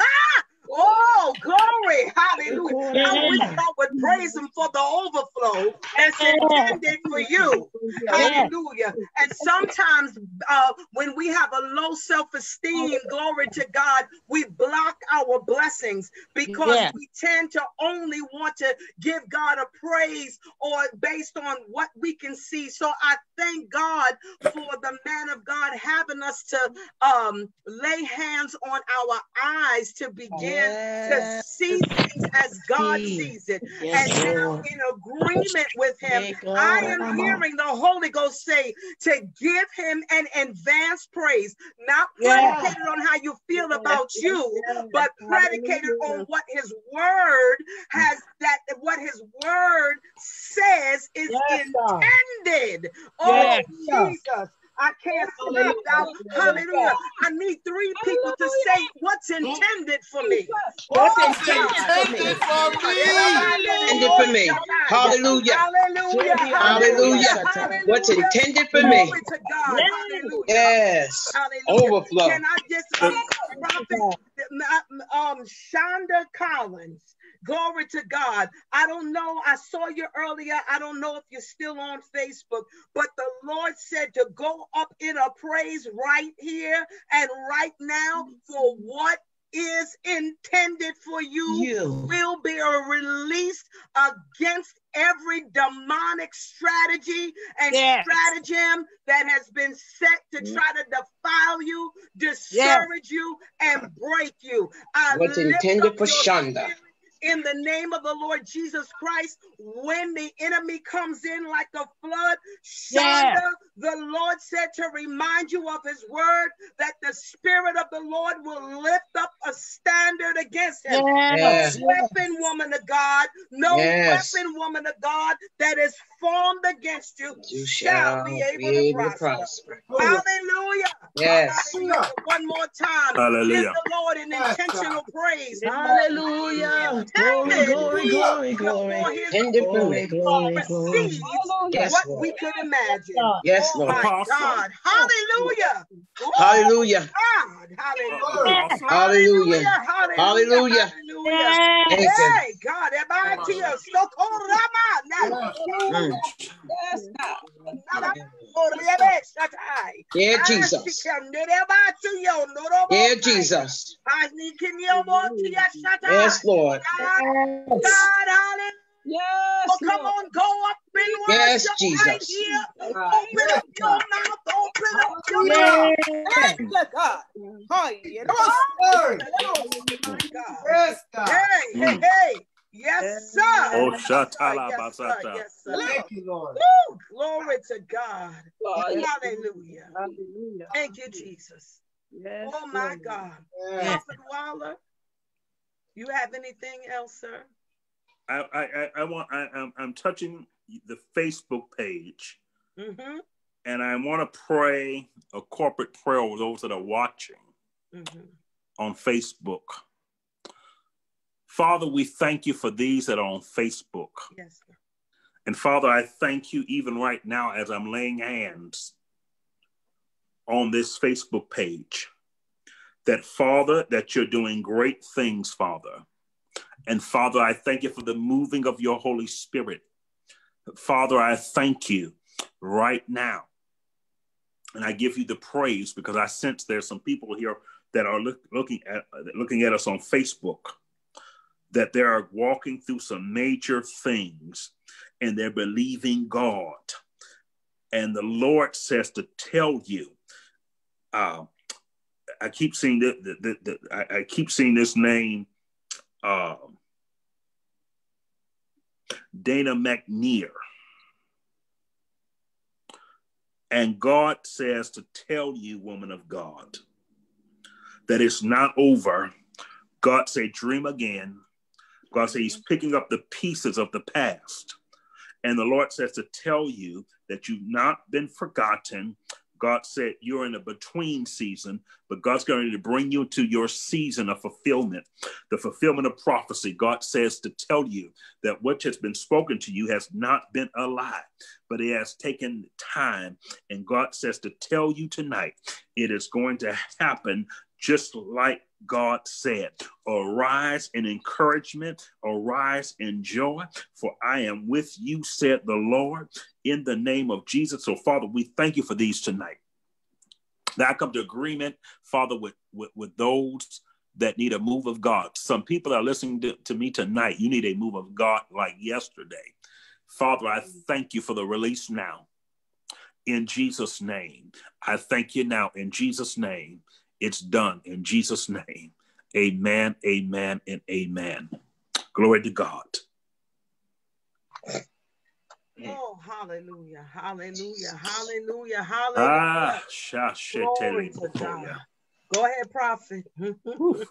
Ah! Oh, glory. Hallelujah. I wish I would praise him for the overflow that's intended for you. Hallelujah. And sometimes uh, when we have a low self-esteem, glory to God, we block our blessings because Yeah. we tend to only want to give God a praise or based on what we can see. So I thank God for the man of God having us to um, lay hands on our eyes to begin to see things as God sees it. Yes, and now in agreement with him, Yeah, I am hearing the Holy Ghost say to give him an advanced praise, not Yeah. predicated on how you feel about you, but predicated on what his word has that what his word says is Yes, God. intended. Oh Yes. Jesus. I can't stop now. Hallelujah. I need three people to say what's intended for me. What's Oh, intended for me? Intended for me. Intended for me. Hallelujah. Hallelujah. Hallelujah. What's intended for me? Glory to God. Hallelujah. Yes. Overflow. Can I just uh, prophet um Shonda Collins? Glory to God. I don't know. I saw you earlier. I don't know if you're still on Facebook, but the Lord said to go up in a praise right here and right now for what is intended for you You. will be released against every demonic strategy and Yes. stratagem that has been set to mm. try to defile you, discourage you, and break you. I What's intended for Shonda. Spirit In the name of the Lord Jesus Christ, when the enemy comes in like a flood, Shonda, the Lord said to remind you of his word that the Spirit of the Lord will lift up a standard against him Yes. no weapon, woman of God, no Yes. weapon, woman of God, that is formed against you, You shall shall be able, be able to to prosper. prosper. Hallelujah. Yes. Hallelujah. One more time. Hallelujah. Give the Lord an intentional praise. Hallelujah. Glory, Intended glory, glory, glory. for his Intended for Glory, me. glory, glory. receives Yes, what Lord. we could imagine. Yes, Oh Lord. my Apostle. God. Hallelujah. Oh Hallelujah. God. Hallelujah. Apostle. Hallelujah. Hallelujah. Hallelujah. Hallelujah. Thank you. Hey, God, Ebatia, Sokorama, now. Mm. Yes, God. Orebe Shatai. Yeah, Jesus. Ashikenerebatuyo, Norobo Yeah, Kai. Jesus. Ashnikinyomotia Shatai. Yes, Lord. God, God, hallelujah. Yes, Oh, come Lord. on, go up in worship Yes, right Jesus. here. God. Open up your mouth. Open up your mouth. Yes, God. Hi, yeah. Come on, sir. My God. Yes, God. Hey, hey, Mm. hey. Yes, sir. Oh, Yes, sir. shatala Yes, sir. Yes, sir. Thank you, Lord. Woo! Glory to God. Lord. Hallelujah. Hallelujah. Thank you, Jesus. Yes, Oh, my Lord. God. Yes. Prophet Waller, you have anything else, sir? I, I, I, I want. I, I'm, I'm touching the Facebook page, Mm-hmm. and I want to pray a corporate prayer with those that are watching Mm-hmm. on Facebook. Father, we thank you for these that are on Facebook. Yes, sir. And Father, I thank you even right now as I'm laying hands on this Facebook page that, Father, that you're doing great things, Father. And Father, I thank you for the moving of your Holy Spirit. Father, I thank you right now. And I give you the praise because I sense there's some people here that are look, looking at looking at us on Facebook that they are walking through some major things and they're believing God. And the Lord says to tell you, uh, I keep seeing the, the, the, the I, I keep seeing this name, uh, Dana McNear. And God says to tell you, woman of God, that it's not over. God say, dream again. God said he's picking up the pieces of the past. And the Lord says to tell you that you've not been forgotten. God said you're in a between season, but God's going to bring you to your season of fulfillment, the fulfillment of prophecy. God says to tell you that what has been spoken to you has not been a lie, but it has taken time. And God says to tell you tonight, it is going to happen just like God said. Arise in encouragement, arise in joy, for I am with you, said the Lord, in the name of Jesus. So, Father, we thank you for these tonight. Now I come to agreement, Father, with, with, with those that need a move of God. Some people are listening to, to me tonight. You need a move of God like yesterday. Father, I thank you for the release now. In Jesus' name, I thank you now. In Jesus' name, it's done. In Jesus' name, amen, amen, and amen. Glory to God. Oh, hallelujah, hallelujah, hallelujah, hallelujah. Ah, Glory to God. Go ahead, prophet.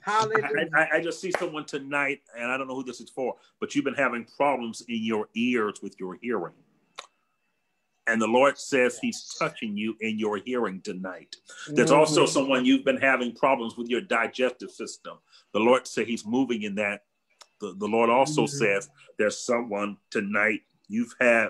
hallelujah. I, I, I just see someone tonight, and I don't know who this is for, but you've been having problems in your ears with your hearing. And the Lord says He's touching you in your hearing tonight. There's also Mm-hmm. someone you've been having problems with your digestive system. The Lord said He's moving in that. The, the Lord also Mhm. says there's someone tonight you've had.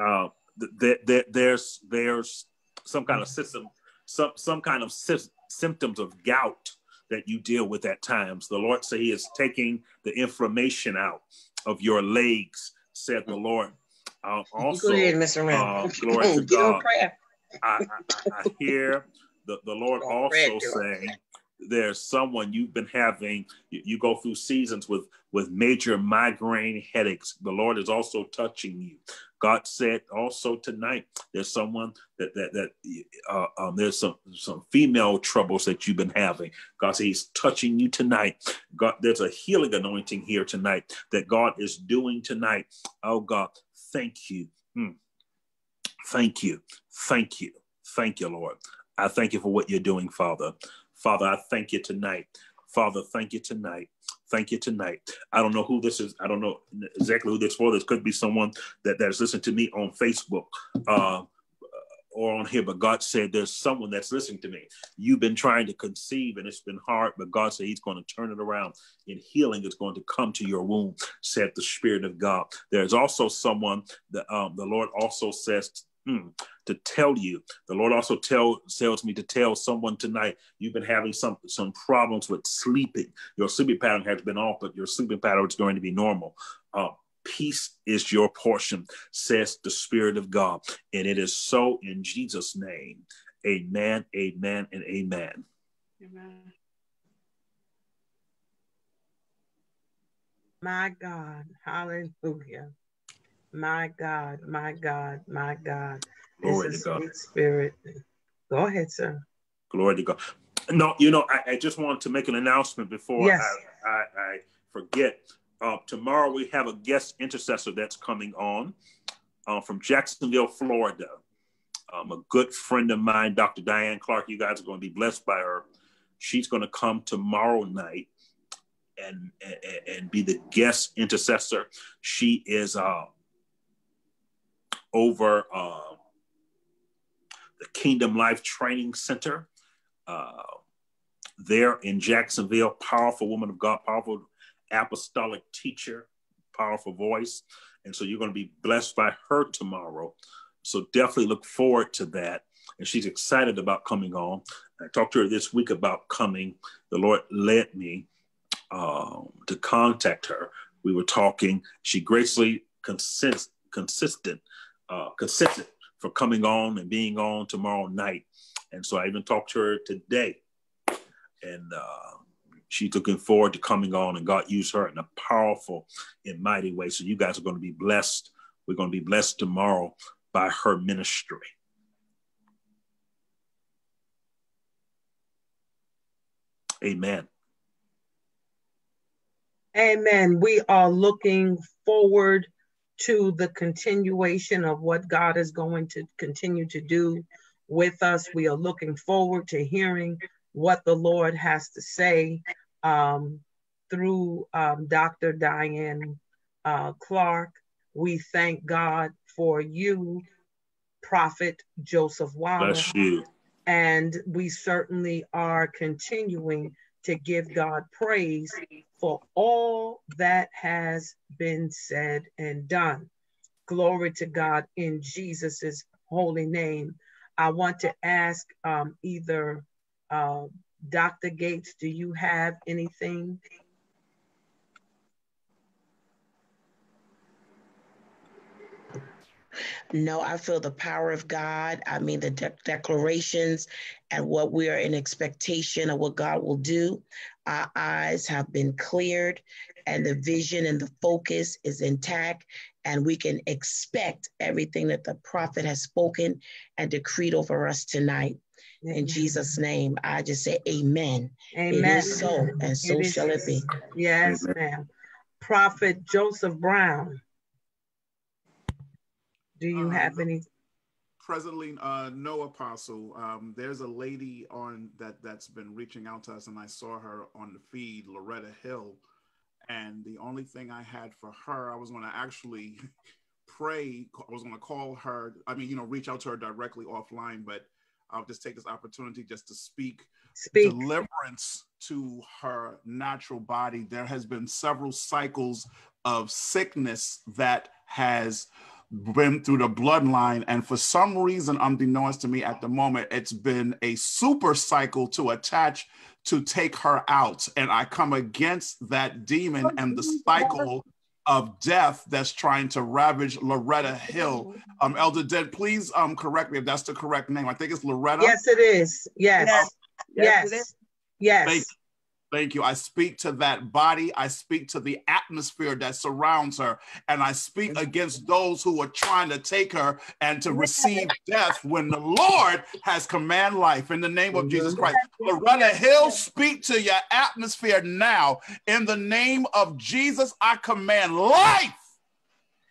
Uh, th- th- th- there's there's some kind of system, some some kind of sy- symptoms of gout that you deal with at times. The Lord said He is taking the inflammation out of your legs. Said the Lord. Uh, also, Go ahead, Mr. Uh, glory to God. I, I, I- hear the, the Lord also Fred, do it. saying there's someone you've been having, you, go through seasons with, with major migraine headaches. The Lord is also touching you. God said also tonight, there's someone that, that, that uh, um, there's some, some female troubles that you've been having. God says he's touching you tonight. God, there's a healing anointing here tonight that God is doing tonight. Oh God, thank you. Hmm. Thank you. Thank you. Thank you, Lord. I thank you for what you're doing, Father. Father, I thank you tonight. Father, thank you tonight. Thank you tonight. I don't know who this is. I don't know exactly who this for. This could be someone that, that is listening to me on Facebook uh, or on here, but God said there's someone that's listening to me. You've been trying to conceive and it's been hard, but God said He's going to turn it around and healing is going to come to your womb, said the Spirit of God. There's also someone that um, the Lord also says, hmm, to tell you. The Lord also tell tells me to tell someone tonight you've been having some some problems with sleeping. Your sleeping pattern has been off, but your sleeping pattern is going to be normal. Uh, peace is your portion, says the Spirit of God, and it is so in Jesus' name. Amen. Amen. And amen. Amen. My God, hallelujah. My God, my God, my God. Glory This to is God. spirit. Go ahead, sir. Glory to God. No, you know, I, I just wanted to make an announcement before Yes. I, I, I forget. Uh, tomorrow we have a guest intercessor that's coming on uh, from Jacksonville, Florida. Um, a good friend of mine, Dr. Diane Clark. You guys are going to be blessed by her. She's going to come tomorrow night and, and and be the guest intercessor. She is uh, over uh, the Kingdom Life Training Center uh, there in Jacksonville. Powerful woman of God, powerful apostolic teacher, powerful voice. And so you're going to be blessed by her tomorrow. So definitely look forward to that. And she's excited about coming on. I talked to her this week about coming. The Lord led me um, to contact her. We were talking. She graciously consist, consistent, uh, consistent for coming on and being on tomorrow night. And so I even talked to her today. And uh, she's looking forward to coming on, and God used her in a powerful and mighty way. So you guys are going to be blessed. We're going to be blessed tomorrow by her ministry. Amen. Amen. We are looking forward to the continuation of what God is going to continue to do with us. We are looking forward to hearing what the Lord has to say um, through um, Dr. Diane uh, Clark. We thank God for you, Prophet Joseph you. And we certainly are continuing to give God praise for all that has been said and done. Glory to God in Jesus' holy name. I want to ask um, either uh, Dr. Gates, do you have anything? No, I feel the power of God. I mean, the de- declarations and what we are in expectation of what God will do. Our eyes have been cleared, and the vision and the focus is intact, and we can expect everything that the prophet has spoken and decreed over us tonight. In Jesus' name, I just say amen. Amen. It is so, and so It shall it be. Yes, ma'am. Prophet Joseph Brown. Do you Um, have any? Presently, uh, no apostle. Um, there's a lady on that that's been reaching out to us, and I saw her on the feed, Loretta Hill. And the only thing I had for her, I was going to actually pray. I was going to call her. I mean, you know, reach out to her directly offline, but I'll just take this opportunity just to speak Speak. deliverance to her natural body. There has been several cycles of sickness that has been through the bloodline, and for some reason, unbeknownst to me at the moment, it's been a super cycle to attach to take her out. And I come against that demon and the cycle of death that's trying to ravage Loretta Hill. Um, Elder Dead, please um correct me if that's the correct name. I think it's Loretta. Yes, it is. Yes. Yes. Yes. Yes. Thank Thank you. I speak to that body. I speak to the atmosphere that surrounds her. And I speak against those who are trying to take her and to receive death when the Lord has command life in the name of Jesus Christ. Loretta Hill, speak to your atmosphere now. In the name of Jesus, I command life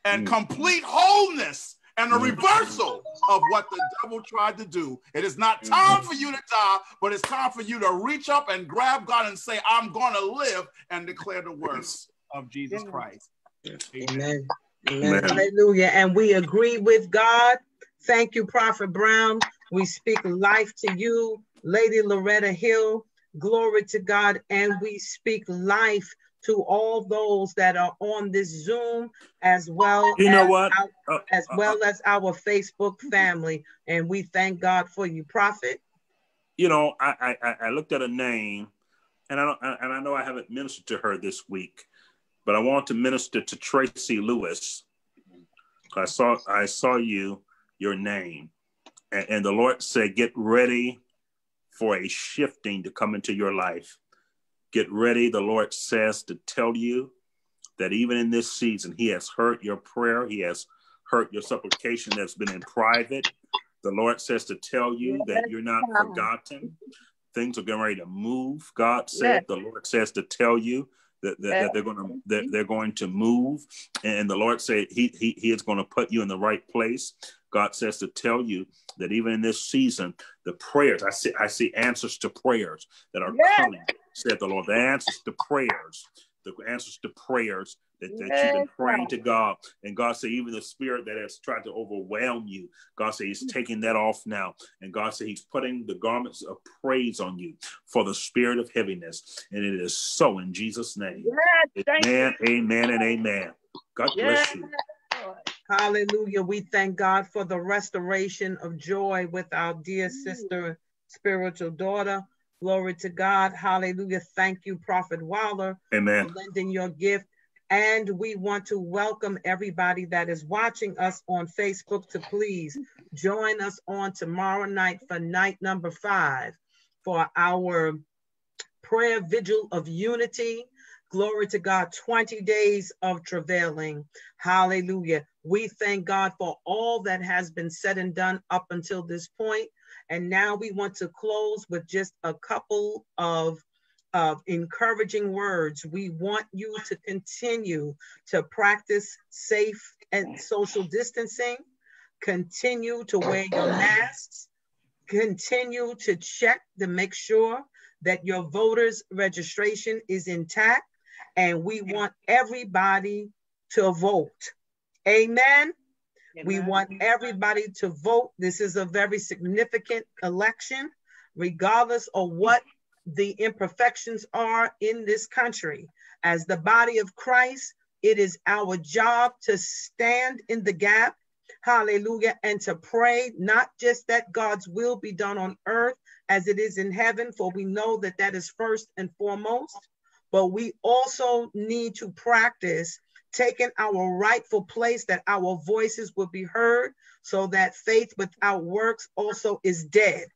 and Mm. complete wholeness and a reversal of what the devil tried to do. It is not mm-hmm. time for you to die, but it's time for you to reach up and grab God and say, I'm going to live and declare the words of Jesus Yeah. Christ. Amen. Amen. Amen. Hallelujah. And we agree with God. Thank you, Prophet Brown. We speak life to you, Lady Loretta Hill. Glory to God. And we speak life to all those that are on this Zoom as well You know as what? our- Uh, as uh, well as our Facebook family. And we thank God for you, Prophet. you know, I, I I looked at a name, and I don't, and I know I haven't ministered to her this week, but I want to minister to Tracy Lewis. I saw I saw you your name, and, and the Lord said, "Get ready for a shifting to come into your life. Get ready." The Lord says to tell you that even in this season, He has heard your prayer. He has heard your supplication that's been in private. The Lord says to tell you that you're not forgotten. Things are getting ready to move. God said, the Lord says to tell you that, that, that they're going to that they're going to move, and the Lord said he, he he is going to put you in the right place. God says to tell you that even in this season, the prayers I see I see answers to prayers that are Yes. coming. Said the Lord, the answers to prayers, the answers to prayers that, that you've been praying to God. And God said, even the spirit that has tried to overwhelm you, God said He's taking that off now. And God said He's putting the garments of praise on you for the spirit of heaviness. And it is so in Jesus' name. Yes, thank Amen, amen, and amen. God bless you. Hallelujah. We thank God for the restoration of joy with our dear sister, spiritual daughter. Glory to God. Hallelujah. Thank you, Prophet Waller, for Amen. lending your gift. And we want to welcome everybody that is watching us on Facebook to please join us on tomorrow night for night number five for our prayer vigil of unity. Glory to God, 20 days of travailing. Hallelujah. We thank God for all that has been said and done up until this point. And now we want to close with just a couple of, of encouraging words. We want you to continue to practice safe and social distancing, continue to wear your masks, continue to check to make sure that your voters registration is intact. And we want everybody to vote. Amen we want everybody to vote this is a very significant election regardless of what the imperfections are in this country as the body of christ it is our job to stand in the gap hallelujah and to pray not just that god's will be done on earth as it is in heaven, for we know that that is first and foremost. But we also need to practice taking our rightful place that our voices will be heard, so that faith without works also is dead.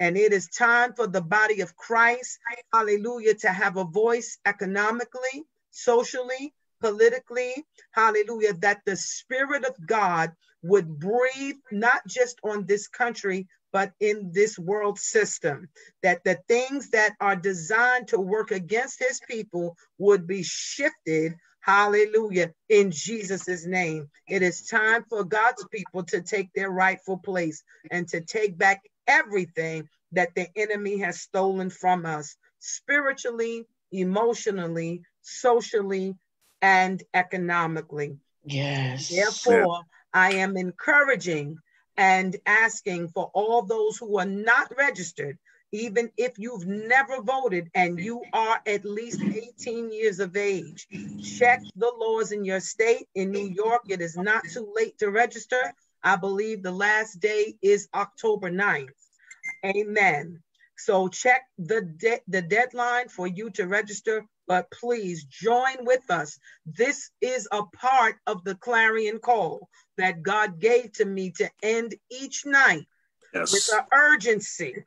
And it is time for the body of Christ, hallelujah, to have a voice economically, socially, politically, hallelujah, that the Spirit of God would breathe not just on this country, but in this world system, that the things that are designed to work against his people would be shifted. Hallelujah. In Jesus' name. It is time for God's people to take their rightful place and to take back everything that the enemy has stolen from us spiritually, emotionally, socially, and economically. Yes. Therefore, I am encouraging and asking for all those who are not registered, even if you've never voted and you are at least 18 years of age, check the laws in your state. In New York, it is not too late to register. I believe the last day is October 9th. Amen. So check the de- the deadline for you to register, but please join with us. This is a part of the clarion call that God gave to me to end each night Yes. with an urgency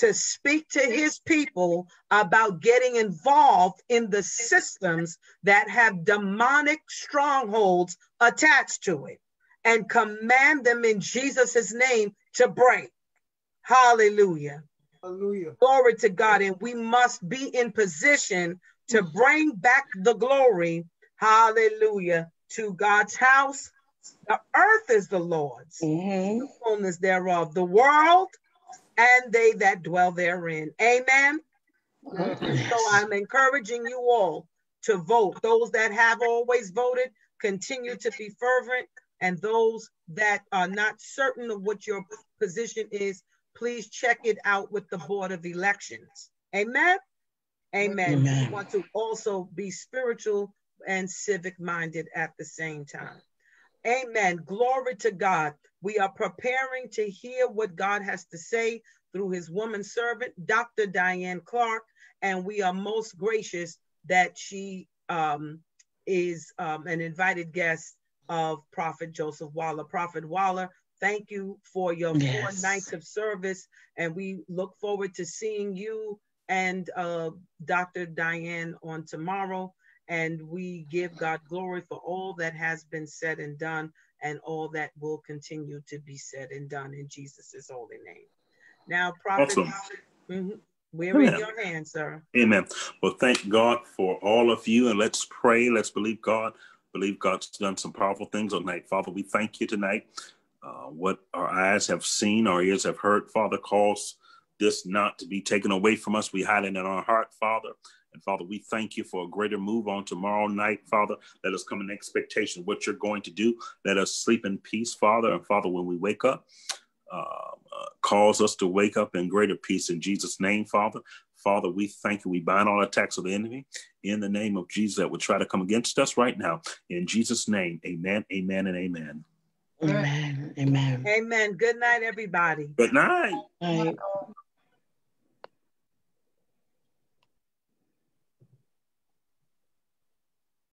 to speak to his people about getting involved in the systems that have demonic strongholds attached to it and command them in Jesus' name to break. Hallelujah. Hallelujah. Glory to God. And we must be in position to bring back the glory. Hallelujah. To God's house. The earth is the Lord's, Mhm. the fullness thereof, the world and they that dwell therein. Amen. So I'm encouraging you all to vote. Those that have always voted, continue to be fervent. And those that are not certain of what your position is, please check it out with the Board of Elections. Amen. Amen. Amen. We want to also be spiritual and civic minded at the same time. Amen. Glory to God. We are preparing to hear what God has to say through his woman servant, Dr. Diane Clark, and we are most gracious that she um, is um, an invited guest of Prophet Joseph Waller. Prophet Waller, thank you for your four nights of service, and we look forward to seeing you and uh, Dr. Diane on tomorrow. And we give God glory for all that has been said and done, and all that will continue to be said and done in Jesus' holy name. Now, Prophet, Awesome. Mhm. we're in your hands, sir. Amen. Well, thank God for all of you, and let's pray. Let's believe God. Believe God's done some powerful things tonight. Father, we thank you tonight. Uh, what our eyes have seen, our ears have heard, Father, cause this not to be taken away from us. We hide it in our heart, Father. And Father, we thank you for a greater move on tomorrow night, Father. Let us come in expectation of what you're going to do. Let us sleep in peace, Father. And Father, when we wake up, uh, uh, cause us to wake up in greater peace in Jesus' name, Father. Father, we thank you. We bind all attacks of the enemy in the name of Jesus that would try to come against us right now. In Jesus' name, amen, amen, and amen. Amen. Amen. Amen. Good night, everybody. Good night. Right.